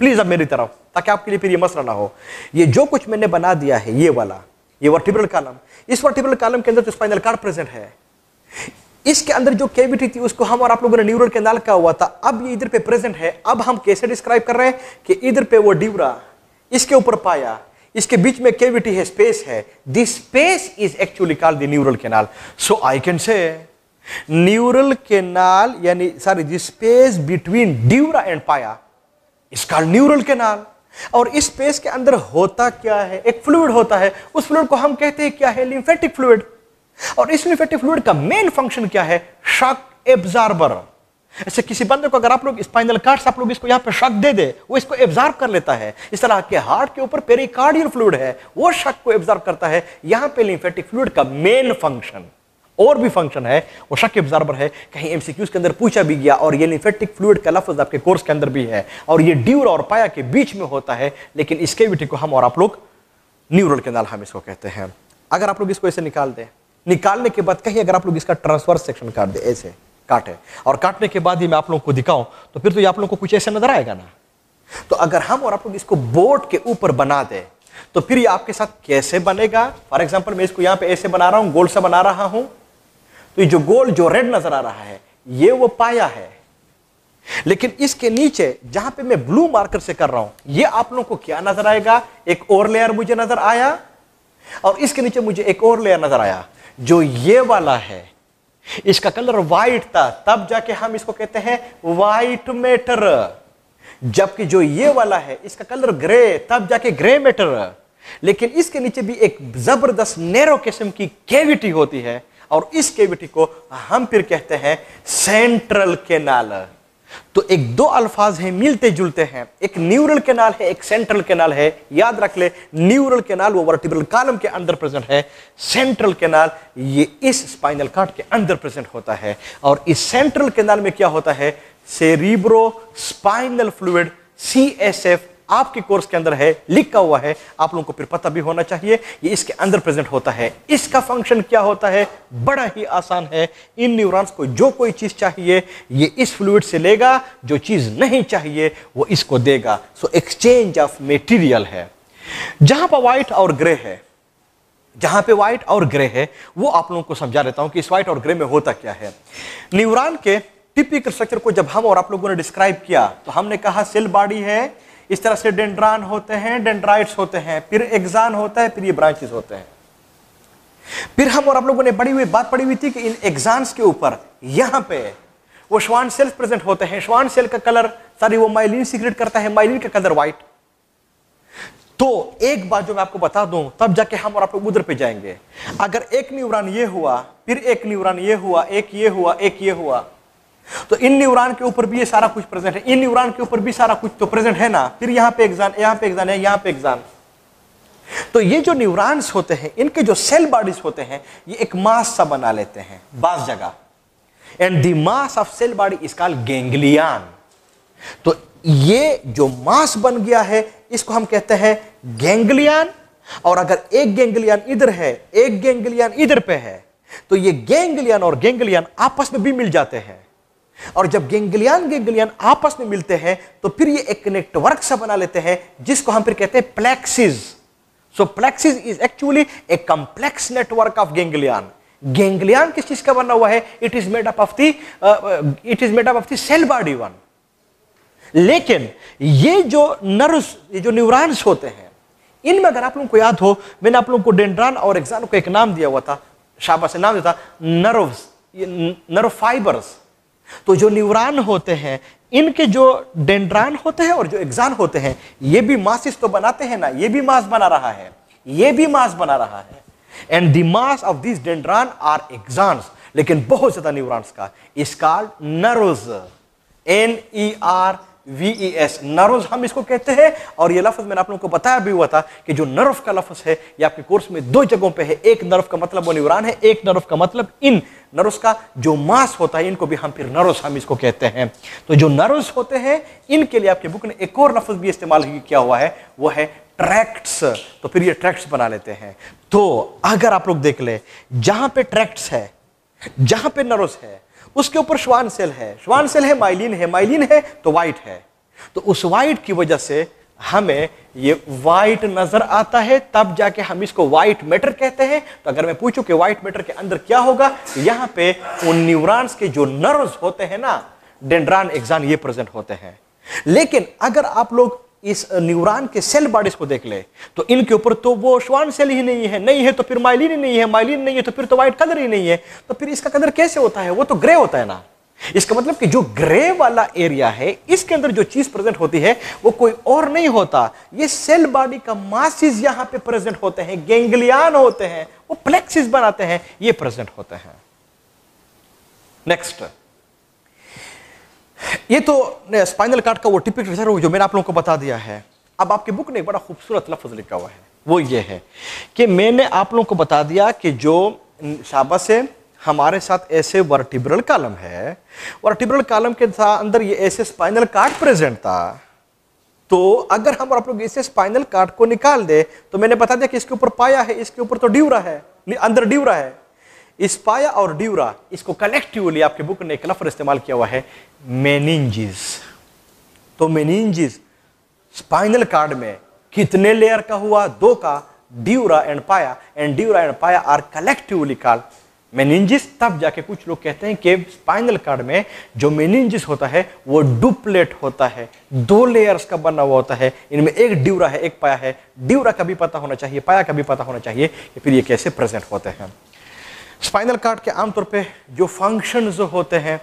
प्लीज़ अब मेरी तरफ़, ताकि आपके लिए फिर ये मसला ना हो। ये जो कुछ मैंने बना दिया है, ये वाला, ये वर्टिब्रल कॉलम इस वर्टिब्रल कॉलम के अंदर जो स्पाइनल कार्ड प्रेजेंट है, इसके अंदर जो केविटी थी, उसको हम और आप लोगों ने न्यूरल कैनाल का हुआ था, अब ये इधर पे प्रेजेंट है। अब हम कैसे डिस्क्राइब कर रहे हैं कि इधर पे वो ड्यूरा इसके ऊपर पाया, इसके बीच में केविटी है स्पेस है। This space is actually called the neural canal so I can say neural canal यानी sorry the space between dura and pia is called neural canal और इस स्पेस के अंदर होता क्या है? एक फ्लूइड होता है। उस फ्लूइड को हम कहते हैं, क्या है? लिम्फेटिक फ्लूइड और इस लिम्फेटिक फ्लूइड का मेन फ़ंक्शन क्या है? शॉक एब्जॉर्बर ऐसे किसी बंदे को अगर आप लोग स्पाइनल कार्ड आप लोग इसको यहाँ पे शक दे दे, वो इसको एब्जॉर्ब कर लेता है। इस तरह के हार्ट के ऊपर पेरिकार्डियल फ्लूइड है, वो शक को एब्जॉर्ब करता है। यहाँ पे लिम्फेटिक फ्लूइड का मेन फ़ंक्शन और भी फ़ंक्शन है, वो शक एब्जॉर्बर है। कहीं एमसीक्यूज के अंदर पूछा भी गया, और ये लिम्फेटिक फ्लूइड का लफ्ज आपके कोर्स के अंदर भी है। और ये ड्यूर और पाया के बीच में होता है, लेकिन इस केविटी को हम और आप लोग न्यूरल कैनाल हम इसको कहते हैं। अगर आप लोग इसको ऐसे निकाल दें, निकालने के बाद कहीं अगर आप लोग इसका ट्रांसफ़र सेक्शन काट दे, ऐसे। काटे और काटने के बाद ही मैं आप लोगों को दिखाऊँ तो फिर तो ये आप लोगों को कुछ ऐसे नज़र आएगा ना। तो अगर हम और आप लोग इसको बोर्ड के ऊपर बना दे तो फिर ये आपके साथ कैसे बनेगा? फॉर एग्ज़ाम्पल मैं इसको यहाँ पे ऐसे बना रहा हूँ, गोल सा बना रहा हूँ। तो ये जो गोल, जो रेड नज़र आ रहा है, ये वो पाया है। लेकिन इसके नीचे, जहाँ पे मैं ब्लू मार्कर से कर रहा हूँ, ये आप लोगों को क्या नज़र आएगा? एक और लेयर मुझे नज़र आया। और इसके नीचे मुझे एक और लेयर नज़र आया, जो ये वाला है। इसका कलर व्हाइट था। तब जाके हम इसको कहते हैं वाइट मैटर जबकि जो ये वाला है, इसका कलर ग्रे तब जाके ग्रे मैटर लेकिन इसके नीचे भी एक ज़बरदस्त नेरो किस्म की केविटी होती है और इस केविटी को हम फिर कहते हैं सेंट्रल केनाल तो एक दो अल्फाज हैं, मिलते जुलते हैं। एक न्यूरल कैनाल है, एक सेंट्रल कैनाल है। याद रख ले न्यूरल कैनाल वो वर्टिब्रल कॉलम के अंदर प्रेजेंट है। सेंट्रल कैनाल ये इस स्पाइनल कार्ड के अंदर प्रेजेंट होता है। और इस सेंट्रल कैनाल में क्या होता है? Cerebro spinal fluid C S F आपके कोर्स के अंदर है, लिखा हुआ है, आप लोगों को फिर पता भी होना चाहिए ये इसके अंदर प्रेजेंट होता है। इसका फ़ंक्शन क्या होता है? बड़ा ही आसान है। इन न्यूरॉन्स को जो कोई चीज़ चाहिए, ये इस फ्लूइड से लेगा, जो चीज़ नहीं चाहिए, वो इसको देगा। सो एक्सचेंज ऑफ़ मेटीरियल है। जहाँ पर व्हाइट और ग्रे है, जहाँ पे व्हाइट और ग्रे है, वो आप लोगों को समझा देता हूँ कि इस व्हाइट और ग्रे में होता क्या है। न्यूरॉन के टिपिकल स्ट्रक्चर को जब हम और आप लोगों ने डिस्क्राइब किया तो हमने कहा सेल बॉडी है इस तरह से डेंड्रान होते हैं, डेंड्राइट्स होते हैं, फिर एग्जान होता है, फिर ये ब्रांचेस होते हैं। फिर हम और आप लोगों ने बड़ी हुई बात पड़ी हुई थी कि इन एग्ज़ाम्स के ऊपर, यहाँ पे वो श्वान सेल्स प्रेजेंट होते हैं। श्वान सेल का कलर, सारी, वो माइलिन सीक्रेट करता है, माइलिन का कलर व्हाइट। तो एक बात जो मैं आपको बता दूँ, तब जाके हम और आप लोग उधर पे जाएँगे। अगर एक न्यूरॉन ये हुआ, फिर एक न्यूरॉन ये हुआ, एक ये हुआ, एक ये हुआ तो इन न्यूरॉन के ऊपर भी ये सारा कुछ प्रेजेंट है। इन न्यूरॉन के ऊपर भी सारा कुछ तो प्रेजेंट है ना? फिर यहाँ पे एग्ज़ाम यहाँ पे एग्ज़ाम है, यहाँ पे एग्ज़ाम तो ये जो न्यूरॉन्स होते हैं, इनके जो सेल बॉडीज होते हैं, ये एक मास सा बना लेते हैं, बास जगह। And the mass of cell body is called ganglion तो ये जो मास बन गया है, इसको हम कहते हैं गेंगलियान और अगर एक गेंगलियान इधर है, एक गेंगलियान इधर पे है तो ये गैंगलियन और गैंगलियन आपस में भी मिल जाते हैं। और जब गेंगलियान गेंगलियान आपस में मिलते हैं तो फिर ये एक नेटवर्क सा बना लेते हैं, जिसको हम फिर कहते हैं plexus so plexus is actually a complex network of ganglion ganglion किस चीज़ का बना हुआ है? It is made up of the it is made up of the cell body one लेकिन ये जो नर्व्स ये जो न्यूरॉन्स होते हैं, इनमें अगर आप लोगों को याद हो, मैंने आप लोगों को डेंड्रान और एग्ज़ाम को एक नाम दिया हुआ था शाबा से नाम दिया था नर्व्स ये नर्व फाइबर्स तो जो न्यूरान होते हैं, इनके जो डेंड्रान होते हैं और जो एग्जान होते हैं, ये भी मासिस तो बनाते हैं ना, ये भी मास बना रहा है, ये भी मास बना रहा है। And the mass of this dendron or axons लेकिन बहुत ज़्यादा न्यूरॉन्स का is called nerves N E R V E S nerve हम इसको कहते हैं। और ये लफ्ज मैंने आप लोगों को बताया भी हुआ था कि जो नर्व का लफ्ज है, ये आपके कोर्स में दो जगहों पे है। एक नर्व का मतलब वो न्यूरान है, एक नर्व का मतलब इन। नर्व्स का जो मास होता है, इनको भी हम फिर नर्व्स, हम इसको कहते हैं। तो जो नर्व्स होते हैं, इनके लिए आपके बुक ने एक और लफ्ज भी इस्तेमाल किया हुआ है, वो है ट्रैक्ट्स। तो फिर ये ट्रैक्ट्स बना लेते हैं। तो अगर आप लोग देख ले, जहाँ पे ट्रैक्ट्स है, जहाँ पे नर्व्स है उसके ऊपर श्वान सेल है। श्वान सेल है, माइलिन है। माइलिन है तो वाइट है। तो उस वाइट की वजह से हमें ये वाइट नज़र आता है, तब जाके हम इसको वाइट मैटर कहते हैं। तो अगर मैं पूछूँ कि वाइट मैटर के अंदर क्या होगा तो यहाँ पे उन न्यूरॉन्स के जो नर्व्स होते हैं ना, डेंड्रान एग्जान ये प्रेजेंट होते हैं। लेकिन अगर आप लोग इस न्यूरॉन के सेल बॉडीज को देख ले तो इनके ऊपर तो वो श्वान सेल ही नहीं है। नहीं है तो फिर माइलिन नहीं है, माइलिन नहीं है तो फिर तो व्हाइट कलर ही नहीं है। तो फिर इसका कलर कैसे होता है? वो तो ग्रे होता है ना। इसका मतलब कि जो ग्रे वाला एरिया है, इसके अंदर जो चीज़ प्रेजेंट होती है, वो कोई और नहीं होता। ये सेल बॉडी का मासिस यहाँ पे प्रेजेंट होते हैं, गेंगलियान होते हैं, वो प्लेक्सिस बनाते हैं, ये प्रेजेंट होते हैं। नेक्स्ट। ये तो स्पाइनल कार्ड का वो टिपिक पिक्चर जो मैंने आप लोगों को बता दिया है। अब आपके बुक ने एक बड़ा खूबसूरत लफ्ज लिखा हुआ है। वो ये है कि मैंने आप लोगों को बता दिया कि जो शाबा से हमारे साथ ऐसे वर्टिब्रल कॉलम है। वर्टिब्रल कॉलम के अंदर ये ऐसे स्पाइनल कार्ड प्रेजेंट था। तो अगर हम आप लोग इसे स्पाइनल कार्ड को निकाल दे तो मैंने बता दिया कि इसके ऊपर पाया है, इसके ऊपर तो ड्यूरा है अंदर ड्यूरा है। स्पाया और ड्यूरा इसको कलेक्टिवली आपके बुक ने एक लफर इस्तेमाल किया हुआ है मेनिंजिस तो मेनिंजिस स्पाइनल कार्ड में कितने लेयर का हुआ दो का dura and pia and dura and pia are collectively called meninges तब जाके कुछ लोग कहते हैं कि स्पाइनल कार्ड में जो मेनिंजिस होता है वो डुप्लेट होता है दो लेयर्स का बना हुआ होता है इनमें एक ड्यूरा है एक पाया है ड्यूरा का भी पता होना चाहिए पाया का भी पता होना चाहिए कि फिर ये कैसे प्रेजेंट होते हैं स्पाइनल कार्ड के आमतौर पे जो फ़ंक्शन जो होते हैं,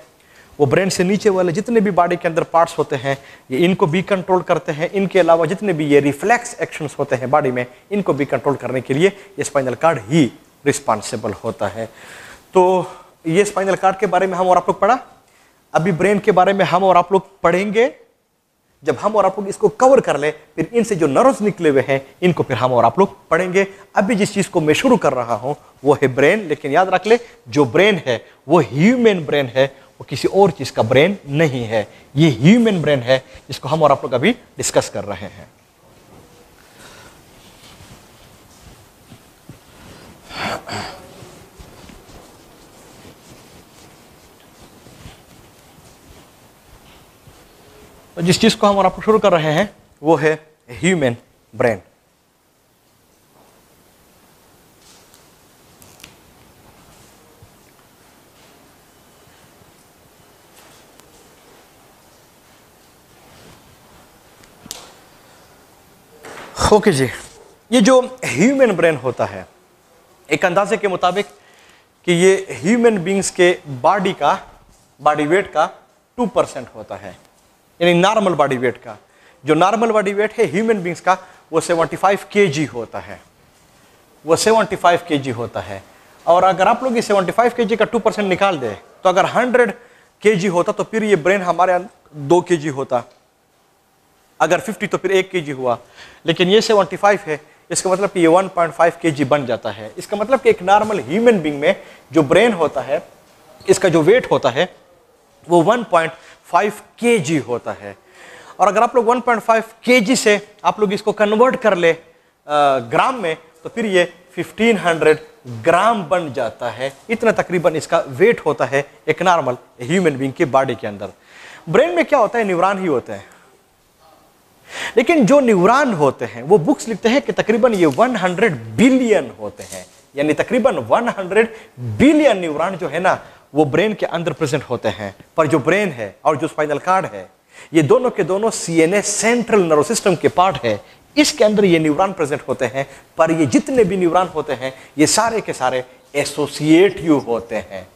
वो ब्रेन से नीचे वाले जितने भी बॉडी के अंदर पार्ट्स होते हैं, ये इनको भी कंट्रोल करते हैं। इनके अलावा जितने भी ये रिफ्लेक्स एक्शंस होते हैं बॉडी में, इनको भी कंट्रोल करने के लिए ये स्पाइनल कार्ड ही रिस्पॉन्सिबल होता है। तो ये स्पाइनल कार्ड के बारे में हम और आप लोग पढ़ा? अभी ब्रेन के बारे में हम और आप लोग पढ़ेंगे जब हम और आप लोग इसको कवर कर ले, फिर इनसे जो नर्व्स निकले हुए हैं, इनको फिर हम और आप लोग पढ़ेंगे। अभी जिस चीज़ को मैं शुरू कर रहा हूँ, वो है ब्रेन लेकिन याद रख ले, जो ब्रेन है, वो ह्यूमन ब्रेन है, वो किसी और चीज़ का ब्रेन नहीं है। ये ह्यूमन ब्रेन है, जिसको हम और आप लोग अभी डिस्कस कर रहे हैं। तो जिस चीज़ को हम और आप शुरू कर रहे हैं, वो है ह्यूमन ब्रेन ओके जी, ये जो ह्यूमन ब्रेन होता है, एक अंदाजे के मुताबिक कि ये ह्यूमन बींग्स के बॉडी का बॉडी वेट का टू परसेंट होता है। यानी नॉर्मल बॉडी वेट का। जो नॉर्मल बॉडी वेट है ह्यूमन बींग्स का, वो 75 फाइव होता है। वो 75 फाइव होता है। और अगर आप लोग ये 75 फाइव का टू परसेंट निकाल दे तो अगर 100 के होता तो फिर ये ब्रेन हमारे दो के होता। अगर 50 तो फिर एक के हुआ। लेकिन ये 75 है, इसका मतलब कि ये 1.5 पॉइंट बन जाता है। इसका मतलब कि एक नॉर्मल ह्यूमन बींग में जो ब्रेन होता है, इसका जो वेट होता है, वो 1.5 के होता है। और अगर आप लोग 1.5 के से आप लोग इसको कन्वर्ट कर ले ग्राम में तो फिर ये 1500 ग्राम बन जाता है। इतना तकरीबन इसका वेट होता है एक नॉर्मल ह्यूमन बींग के बॉडी के अंदर। ब्रेन में क्या होता है? न्यूरॉन ही होते हैं। लेकिन जो न्यूरॉन होते हैं, वो बुक्स लिखते हैं कि तकरीबन ये 100 बिलियन होते हैं। यानी तकरीबन 100 बिलियन न्यूरॉन जो है ना वो ब्रेन के अंदर प्रेजेंट होते हैं। पर जो ब्रेन है और जो स्पाइनल कार्ड है, ये दोनों के दोनों सीएनए सेंट्रल नर्व सिस्टम के पार्ट है। इसके अंदर ये न्यूरॉन प्रेजेंट होते हैं, पर ये जितने भी न्यूरॉन होते हैं, ये सारे के सारे एसोसिएटिव होते हैं।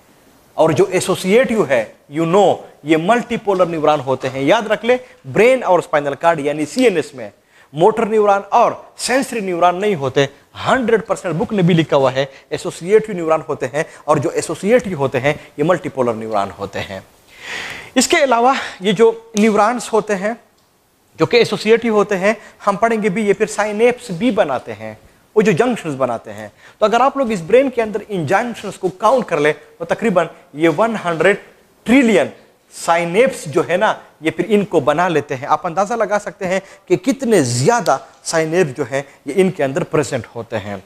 और जो एसोसिएटिव है यू नो ये मल्टीपोलर न्यूरॉन होते हैं। याद रख ले, ब्रेन और स्पाइनल कार्ड यानी सीएनएस में मोटर न्यूरॉन और सेंसरी न्यूरॉन नहीं होते। 100 परसेंट बुक ने भी लिखा हुआ है एसोसिएटिव न्यूरॉन होते हैं और जो एसोसिएटिव होते हैं, ये मल्टीपोलर न्यूरॉन होते हैं। इसके अलावा ये जो न्यूरॉन्स होते हैं, जो कि एसोसिएटिव होते हैं, हम पढ़ेंगे भी, ये फिर साइनेप्स भी बनाते हैं, वो जो जंक्शंस बनाते हैं। तो अगर आप लोग इस ब्रेन के अंदर इन जंक्शंस को काउंट कर ले तो तकरीबन ये 100 ट्रिलियन साइनेप्स जो है ना, ये फिर इनको बना लेते हैं। आप अंदाज़ा लगा सकते हैं कि कितने ज़्यादा साइनेप्स जो है, ये इनके अंदर प्रेजेंट होते हैं।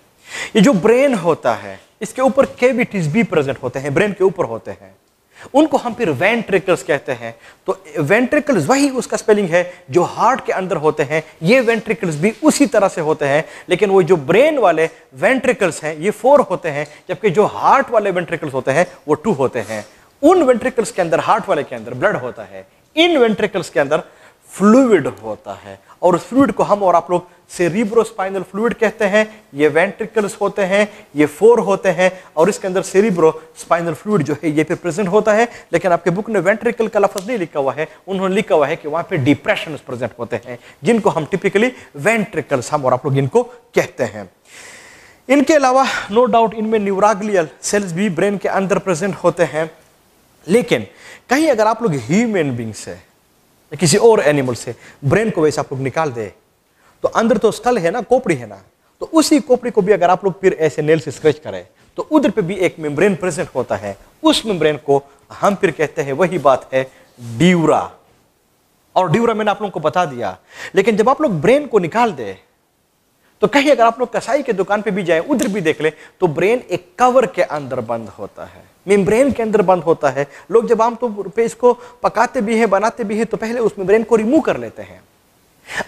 ये जो ब्रेन होता है, इसके ऊपर केविटीज भी प्रेजेंट होते हैं ब्रेन के ऊपर होते हैं। उनको हम फिर वेंट्रिकल्स कहते हैं। तो वेंट्रिकल्स वही उसका स्पेलिंग है जो हार्ट के अंदर होते हैं, ये वेंट्रिकल्स भी उसी तरह से होते हैं। लेकिन वो जो ब्रेन वाले वेंट्रिकल्स हैं, ये फोर होते हैं, जबकि जो हार्ट वाले वेंट्रिकल्स होते हैं, वो टू होते हैं। उन वेंट्रिकल्स के अंदर हार्ट वाले के अंदर ब्लड होता है, इन वेंट्रिकल्स के अंदर फ्लूड होता है। और उस फ्लूइड को हम और आप लोग सेरिब्रोस्पाइनल फ्लूइड कहते हैं, ये वेंट्रिकल्स होते हैं, ये फोर होते हैं, और इसके अंदर सेरिब्रो स्पाइनल फ्लूइड जो है, ये फिर प्रेजेंट होता है। लेकिन आपके बुक ने वेंट्रिकल का लफज नहीं लिखा हुआ है, उन्होंने लिखा हुआ है कि वहाँ पे डिप्रेशन प्रेजेंट होते हैं, जिनको हम टिपिकली वेंट्रिकल्स हम और आप लोग इनको कहते हैं। इनके अलावा नो डाउट इनमें न्यूराग्लियल सेल्स भी ब्रेन के अंदर प्रेजेंट होते हैं। लेकिन कहीं अगर आप लोग ह्यूमन बींग से किसी और एनिमल से ब्रेन को वैसे आप लोग निकाल दे तो अंदर तो स्कल है ना कोपड़ी है ना तो उसी कोपड़ी को भी अगर आप लोग फिर ऐसे नेल से स्क्रैच करें तो उधर पे भी एक मेम्ब्रेन प्रेजेंट होता है, उस मेम्ब्रेन को हम फिर कहते हैं, वही बात है ड्यूरा और ड्यूरा मैंने आप लोगों को बता दिया, लेकिन जब आप लोग ब्रेन को निकाल दे तो कहीं अगर आप लोग कसाई के दुकान पे भी जाए, उधर भी देख ले तो ब्रेन एक कवर के अंदर बंद होता है। मेम्ब्रेन के अंदर बंद होता है। लोग जब आमतौर पे इसको पकाते भी हैं, बनाते भी हैं तो पहले उस मेम्ब्रेन को रिमूव कर लेते हैं।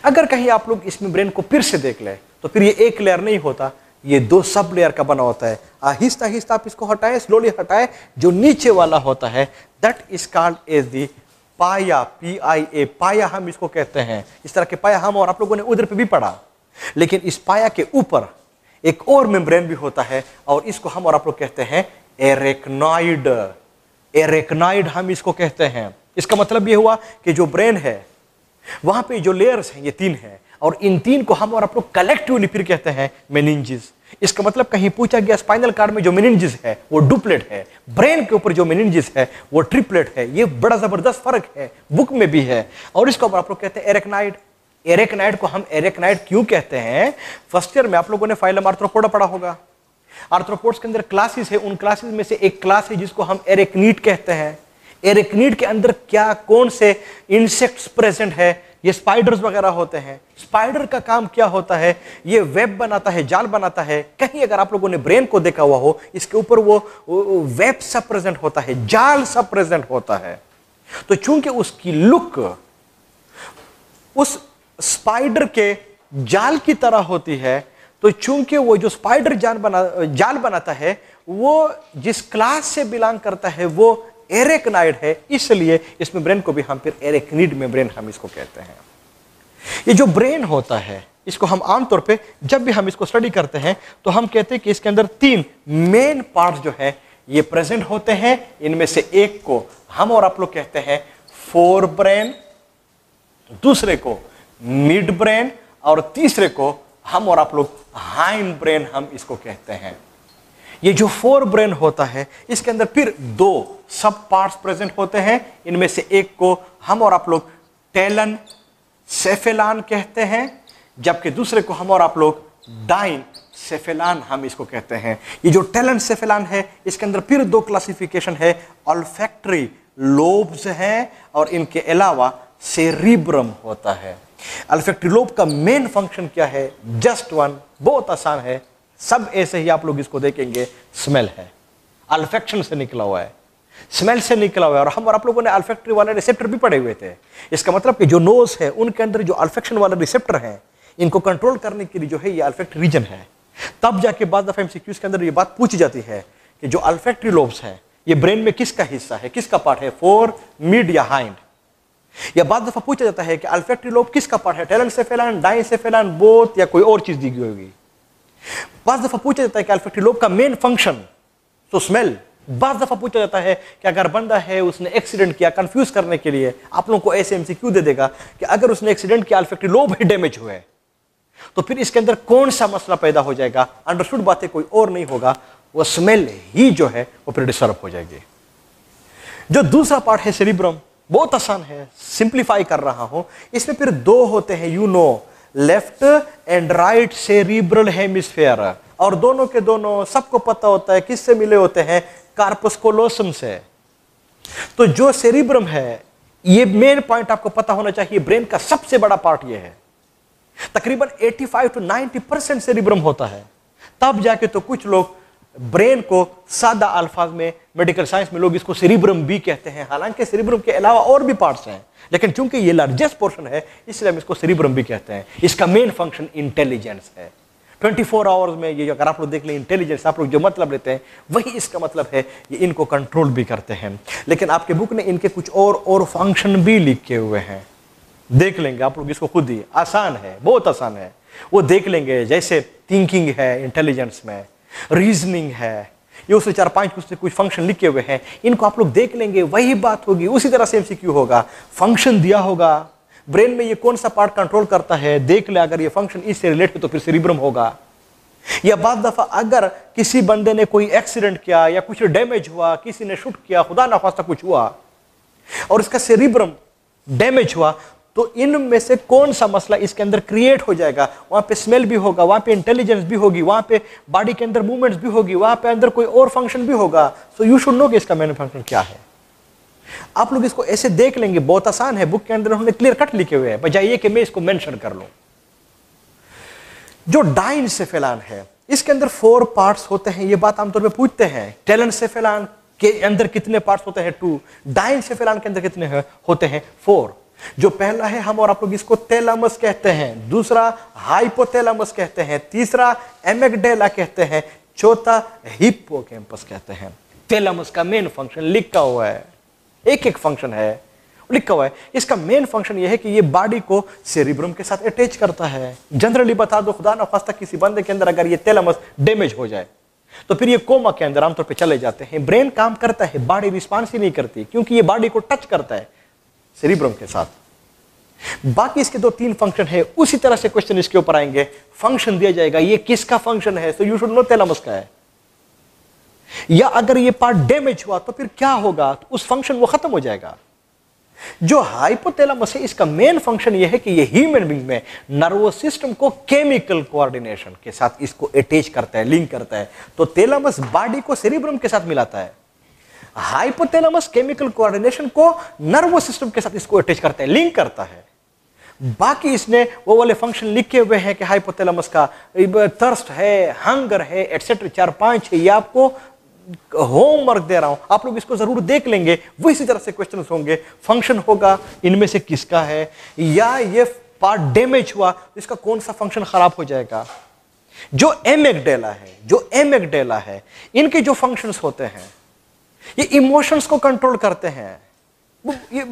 अगर कहीं आप लोग इस मेम्ब्रेन को फिर से देख ले तो फिर ये एक लेयर नहीं होता, ये दो सब लेयर का बना होता है। आहिस्ता आहिस्ता आप इसको हटाए स्लोली हटाए, जो नीचे वाला होता है that is called as the pia P I ए पाया हम इसको कहते हैं। इस तरह के पाया हम और आप लोगों ने उधर पे भी पढ़ा। लेकिन इस पाया के ऊपर एक और मेम्ब्रेन भी होता है, और इसको हम और आप लोग कहते हैं एरेक्नॉइड। एरेक्नॉइड हम इसको कहते हैं। इसका मतलब ये हुआ कि जो ब्रेन है, वहाँ पे जो लेयर्स हैं, ये तीन हैं। और इन तीन को हम और आप लोग कलेक्टिवली फिर कहते हैं, मेनिंजिस। इसका मतलब कहीं पूछा गया स्पाइनल कार्ड में जो मेनिंजिस है, वो डुप्लेट है। ब्रेन के ऊपर जो मेनिंजिस है, वो ट्रिपलेट है। ये बड़ा ज़बरदस्त फ़र्क है, बुक में भी है। और इसको आप लोग कहते हैं एरेक्नाइड। एरेक्नाइड को हम एरेक्नाइड क्यों कहते हैं? फ़र्स्ट ईयर में आप लोगों ने फाइलम आर्थ्रोपोडा पढ़ा होगा। आर्थ्रोपोड्स के अंदर क्लासेस है, उन क्लासेस में से एक क्लास है जिसको हम एरेक्नीट कहते हैं। एरेक्नीट के अंदर क्या, कौन से इंसेक्ट्स प्रेजेंट है, ये स्पाइडर्स वगैरह होते हैं। स्पाइडर का काम क्या होता है? ये वेब बनाता है, जाल बनाता है। कहीं अगर आप लोगों ने ब्रेन को देखा हुआ हो, इसके ऊपर वो वेब सब प्रेजेंट होता है, जाल सब प्रेजेंट होता है। तो चूँकि उसकी लुक उस स्पाइडर के जाल की तरह होती है तो चूँकि वो जो स्पाइडर जाल बना, जाल बनाता है, वो जिस क्लास से बिलोंग करता है, वो एरेकनाइड है, इसलिए इसमें ब्रेन को भी हम फिर एरेकनिड में ब्रेन हम इसको कहते हैं। ये जो ब्रेन होता है, इसको हम आमतौर पे जब भी हम इसको स्टडी करते हैं तो हम कहते हैं कि इसके अंदर तीन मेन पार्ट जो है, ये प्रेजेंट होते हैं। इनमें से एक को हम और आप लोग कहते हैं फोर ब्रेन दूसरे को मिड ब्रेन और तीसरे को हम और आप लोग हाइन ब्रेन हम इसको कहते हैं। ये जो फोर ब्रेन होता है, इसके अंदर फिर दो सब पार्ट्स प्रेजेंट होते हैं। इनमें से एक को हम और आप लोग टेलन सेफेलान कहते हैं, जबकि दूसरे को हम और आप लोग डाइन सेफेलान हम इसको कहते हैं। ये जो टेलन सेफेलान है, इसके अंदर फिर दो क्लासिफिकेशन है। ऑल्फैक्ट्री लोब्स हैं और इनके अलावा सेरिब्रम होता है। अल्फेक्ट्री लोब का मेन फ़ंक्शन क्या है? जस्ट वन बहुत आसान है। सब ऐसे ही आप लोग इसको देखेंगे स्मेल है। अल्फेक्शन से निकला हुआ है। स्मेल से निकला हुआ है। और हम और आप लोगों ने अल्फेक्टरी वाले रिसेप्टर भी पड़े हुए थे। इसका मतलब कि जो नोज़ है, उनके अंदर जो अल्फेक्शन वाले रिसेप्टर हैं, इनको कंट्रोल करने के लिए जो है ये अल्फेक्ट रीजन है। तब जाके बाद दफ़ा एमसीक्यूज के अंदर ये बात पूछी जाती है कि जो अल्फेक्टरी लोब्स है, ये ब्रेन में किसका हिस्सा है? किसका पार्ट है? फोर मिड या हाइंड या बाद दफ़ा पूछा जाता है कि अल्फेक्टरी लोब किसका पार्ट है? टैलेंट से फैलान डाइन से फैलान बोथ या कोई और चीज़ दी गई होगी? बाद दफ़ा पूछा जाता है कि अल्फेक्टरी लोब का मेन फ़ंक्शन तो स्मेल बार दफ़ा पूछा जाता है कि अगर बंदा है, उसने एक्सीडेंट किया कंफ्यूज करने के लिए, आप लोगों को ऐसे एमसीक्यू दे देगा कि अगर उसने एक्सीडेंट किया अल्फेक्टरी लोब ही डैमेज हुए। तो फिर इसके अंदर कौन सा मसला पैदा हो जाएगा? अंडरस्टूड बातें कोई और नहीं होगा। वो स्मेल ही जो है, वो फिर डिस्टर्ब हो जाएगी। जो दूसरा पार्ट है सेरिब्रम बहुत आसान है सिंप्लीफाई कर रहा हूँ। इसमें फिर दो होते हैं you know left and right cerebral hemisphere और दोनों के दोनों, सबको पता होता है किससे मिले होते हैं? कार्पस्कोलोसम से। तो जो सेरिब्रम है, ये मेन पॉइंट आपको पता होना चाहिए ब्रेन का सबसे बड़ा पार्ट ये है। तकरीबन 85 टू 90 परसेंट सेरिब्रम होता है। तब जाके तो कुछ लोग ब्रेन को सादा अल्फाज में मेडिकल साइंस में लोग इसको सेरिब्रम भी कहते हैं। हालाँकि सेरिब्रम के अलावा और भी पार्ट्स हैं, लेकिन चूँकि ये लार्जेस्ट पोर्शन है, इसलिए हम इसको सेरिब्रम भी कहते हैं। इसका मेन फ़ंक्शन इंटेलिजेंस है। 24 फोर आवर्स में ये अगर आप लोग देख लें इंटेलिजेंस आप लोग जो मतलब लेते हैं, वही इसका मतलब है, ये इनको कंट्रोल भी करते हैं। लेकिन आपके बुक ने इनके कुछ और और फ़ंक्शन भी लिखे हुए हैं। देख लेंगे आप लोग इसको खुद ही। आसान है, बहुत आसान है। वो देख लेंगे, जैसे थिंकिंग है इंटेलिजेंस में। रीजनिंग है। ये उससे चार पाँच कुछ कुछ फ़ंक्शन लिखे हुए हैं। इनको आप लोग देख लेंगे, वही बात होगी। उसी तरह से एमसीक्यू होगा। फ़ंक्शन दिया होगा। ब्रेन में ये कौन सा पार्ट कंट्रोल करता है, देख ले अगर ये फ़ंक्शन इससे रिलेट तो फिर सेरिब्रम होगा। या बाद दफ़ा अगर किसी बंदे ने कोई एक्सीडेंट किया या कुछ डैमेज हुआ, किसी ने शूट किया, खुदा ना खास्ता कुछ हुआ, और इसका सेरिब्रम डैमेज हुआ तो इनमें से कौन सा मसला इसके अंदर क्रिएट हो जाएगा? वहाँ पे स्मेल भी होगा, वहाँ पे इंटेलिजेंस भी होगी, वहाँ पे बॉडी के अंदर मूवमेंट्स भी होगी, वहाँ पे अंदर कोई और फ़ंक्शन भी होगा। सो यू शुड नो कि इसका मेन फ़ंक्शन क्या है। आप लोग इसको ऐसे देख लेंगे, बहुत आसान है। बुक के अंदर उन्होंने क्लियर कट लिखे हुए हैं। बजाय कि मैं इसको मेंशन कर लूँ। जो डाइन से फैलान है, इसके अंदर फोर पार्ट्स होते हैं। ये बात आमतौर पर पूछते हैं टैलेंट से फैलान के अंदर कितने पार्ट्स होते हैं? टू डाइन से फैलान के अंदर कितने होते हैं फोर जो पहला है, हम और आप लोग इसको तेलामस कहते हैं। दूसरा हाइपोथैलामस कहते हैं। तीसरा एमेगडेला कहते हैं। चौथा हिप्पोकैम्पस कहते हैं। तेलामस का मेन फ़ंक्शन लिखा हुआ है। एक एक फ़ंक्शन है। लिखा हुआ है। इसका मेन फ़ंक्शन यह है कि ये बॉडी को सेरिब्रम के साथ अटैच करता है। जनरली बता दो, खुदा ना खास्ता किसी बंदे के अंदर अगर ये तेलामस डैमेज हो जाए तो फिर ये कोमा के अंदर आमतौर पे चले जाते हैं। ब्रेन काम करता है बॉडी रिस्पॉन्स ही नहीं करती, क्योंकि ये बॉडी को टच करता है। सेरिब्रम के साथ। बाकी इसके दो तीन फ़ंक्शन है, उसी तरह से क्वेश्चन इसके ऊपर आएँगे। फ़ंक्शन दिया जाएगा, ये किसका फ़ंक्शन है? So you should know thalamus का है। या अगर ये पार्ट डैमेज हुआ तो फिर क्या होगा? तो उस फ़ंक्शन वो खत्म हो जाएगा। जो हाइपोथैलेमस है, इसका मेन फ़ंक्शन यह है कि ये ह्यूमन बींग में नर्वस सिस्टम को केमिकल कोऑर्डिनेशन के साथ इसको अटैच करता है लिंक करता है। तो तेलामस बॉडी को सेरिब्रम के साथ मिलाता है। हाइपोथैलेमस केमिकल कोऑर्डिनेशन को नर्वस सिस्टम के साथ इसको अटैच करता है लिंक करता है। बाकी इसने वो वाले फ़ंक्शन लिखे हुए हैं कि हाइपोथैलेमस का थर्स्ट है हंगर है एटसेट्रा चार पाँच है, ये आपको होमवर्क दे रहा हूँ। आप लोग इसको ज़रूर देख लेंगे, वो इसी तरह से क्वेश्चन होंगे। फ़ंक्शन होगा, इनमें से किसका है? या ये पार्ट डैमेज हुआ तो इसका कौन सा फ़ंक्शन खराब हो जाएगा? जो एम है, जो एम है, इनके जो फ़ंक्शंस होते हैं ये इमोशंस को कंट्रोल करते हैं। ये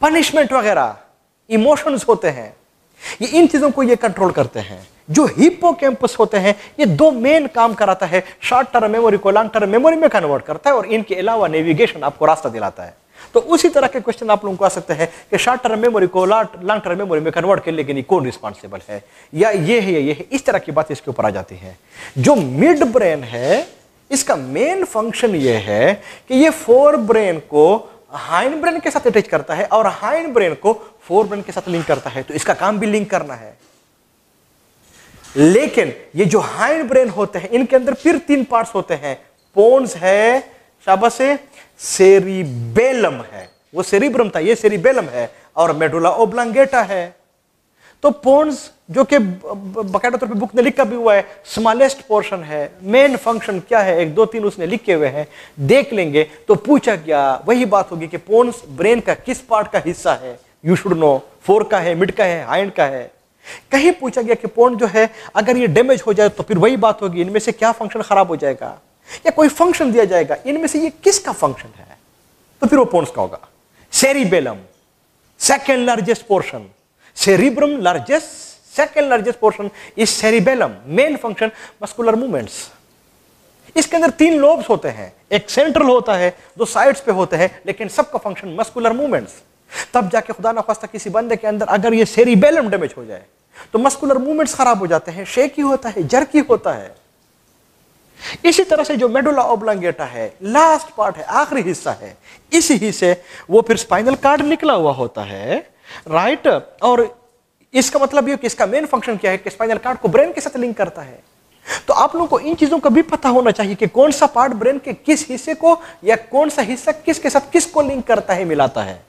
पनिशमेंट वगैरह इमोशंस होते हैं। ये इन चीज़ों को ये कंट्रोल करते हैं। जो हिप्पो कैंपस होते हैं, ये दो मेन काम कराता है। शॉर्ट टर्म मेमोरी को लॉन्ग टर्म मेमोरी में कन्वर्ट करता है और इनके अलावा नेविगेशन आपको रास्ता दिलाता है। तो उसी तरह के क्वेश्चन आप लोगों को आ सकते हैं कि शॉर्ट टर्म मेमोरी को लॉन्ग टर्म मेमोरी में कन्वर्ट कर लेकिन कौन रिस्पॉन्सिबल है? या ये है, या ये है, इस तरह की बात इसके ऊपर आ जाती है। जो मिड ब्रेन है इसका मेन फ़ंक्शन ये है कि ये फोर ब्रेन को हाइन ब्रेन के साथ अटैच करता है और हाइन ब्रेन को फोर ब्रेन के साथ लिंक करता है। तो इसका काम भी लिंक करना है। लेकिन ये जो हाइन ब्रेन होते हैं, इनके अंदर फिर तीन पार्ट्स होते हैं। पोन्स है शाबा सेरिबेलम है। वो सेरिब्रम था, ये सेरिबेलम है और मेडुला ओब्लांगेटा है। तो पोन्स जो कि बकायदा तौर पे बुक ने लिखा भी हुआ है स्मॉलेस्ट पोर्शन है मेन फ़ंक्शन क्या है, एक, दो, तीन उसने लिखे हुए हैं, देख लेंगे। तो पूछा गया, वही बात होगी कि पोन्स ब्रेन का किस पार्ट का हिस्सा है? यू शुड नो फोर का है मिड का है हाइंड का है। कहीं पूछा गया कि पोन जो है, अगर ये डैमेज हो जाए तो फिर वही बात होगी, इनमें से क्या फ़ंक्शन खराब हो जाएगा? या कोई फ़ंक्शन दिया जाएगा, इनमें से ये किसका फ़ंक्शन है? तो फिर वो पोन्स का होगा। Cerebellum second largest portion cerebrum largest second largest portion is cerebellum main function muscular movements इसके अंदर तीन लोब्स होते हैं। एक सेंट्रल होता है, दो साइड्स पे होते हैं, लेकिन सबका फ़ंक्शन मस्कुलर मूवमेंट्स तब जाके खुदा ना खास्ता किसी बंदे के अंदर अगर ये सेरिबेलम डैमेज हो जाए तो मस्कुलर मूवमेंट्स खराब हो जाते हैं शेकी होता है जर्की होता है। इसी तरह से जो मेडुला ओब्लांगेटा है लास्ट पार्ट है, आखिरी हिस्सा है, इसी हिस्से वो फिर स्पाइनल कार्ड निकला हुआ होता है राइट और इसका मतलब ये कि इसका मेन फ़ंक्शन क्या है कि स्पाइनल कार्ड को ब्रेन के साथ लिंक करता है। तो आप लोगों को इन चीज़ों का भी पता होना चाहिए कि कौन सा पार्ट ब्रेन के किस हिस्से को या कौन सा हिस्सा किसके साथ किसको लिंक करता है, मिलाता है।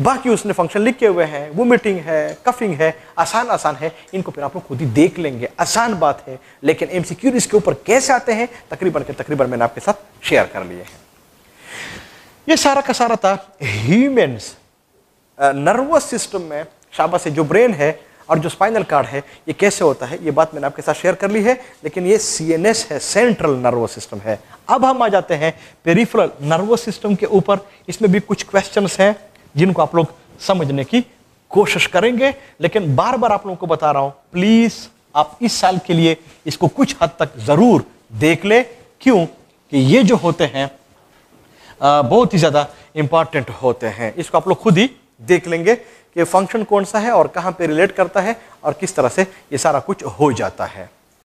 बाकी उसने फ़ंक्शन लिखे हुए हैं वोमिटिंग है कफिंग है, आसान आसान है, इनको फिर आप लोग खुद ही देख लेंगे। आसान बात है, लेकिन एमसीक्यू इसके ऊपर कैसे आते हैं, तकरीबन के तकरीबन मैंने आपके साथ शेयर कर लिए हैं। ये सारा का सारा था ह्यूमन्स नर्वस सिस्टम में शाबा से जो ब्रेन है और जो स्पाइनल कार्ड है, ये कैसे होता है, ये बात मैंने आपके साथ शेयर कर ली है, लेकिन ये सीएनएस है सेंट्रल नर्वस सिस्टम है। अब हम आ जाते हैं पेरिफेरल नर्वस सिस्टम के ऊपर। इसमें भी कुछ क्वेश्चंस हैं जिनको आप लोग समझने की कोशिश करेंगे, लेकिन बार बार आप लोगों को बता रहा हूँ प्लीज़ आप इस साल के लिए इसको कुछ हद तक ज़रूर देख ले। क्यों? कि ये जो होते हैं बहुत ही ज़्यादा इंपॉर्टेंट होते हैं। इसको आप लोग खुद ही देख लेंगे। कि फ़ंक्शन कौन सा है और कहाँ पे रिलेट करता है और किस तरह से ये सारा कुछ हो जाता है।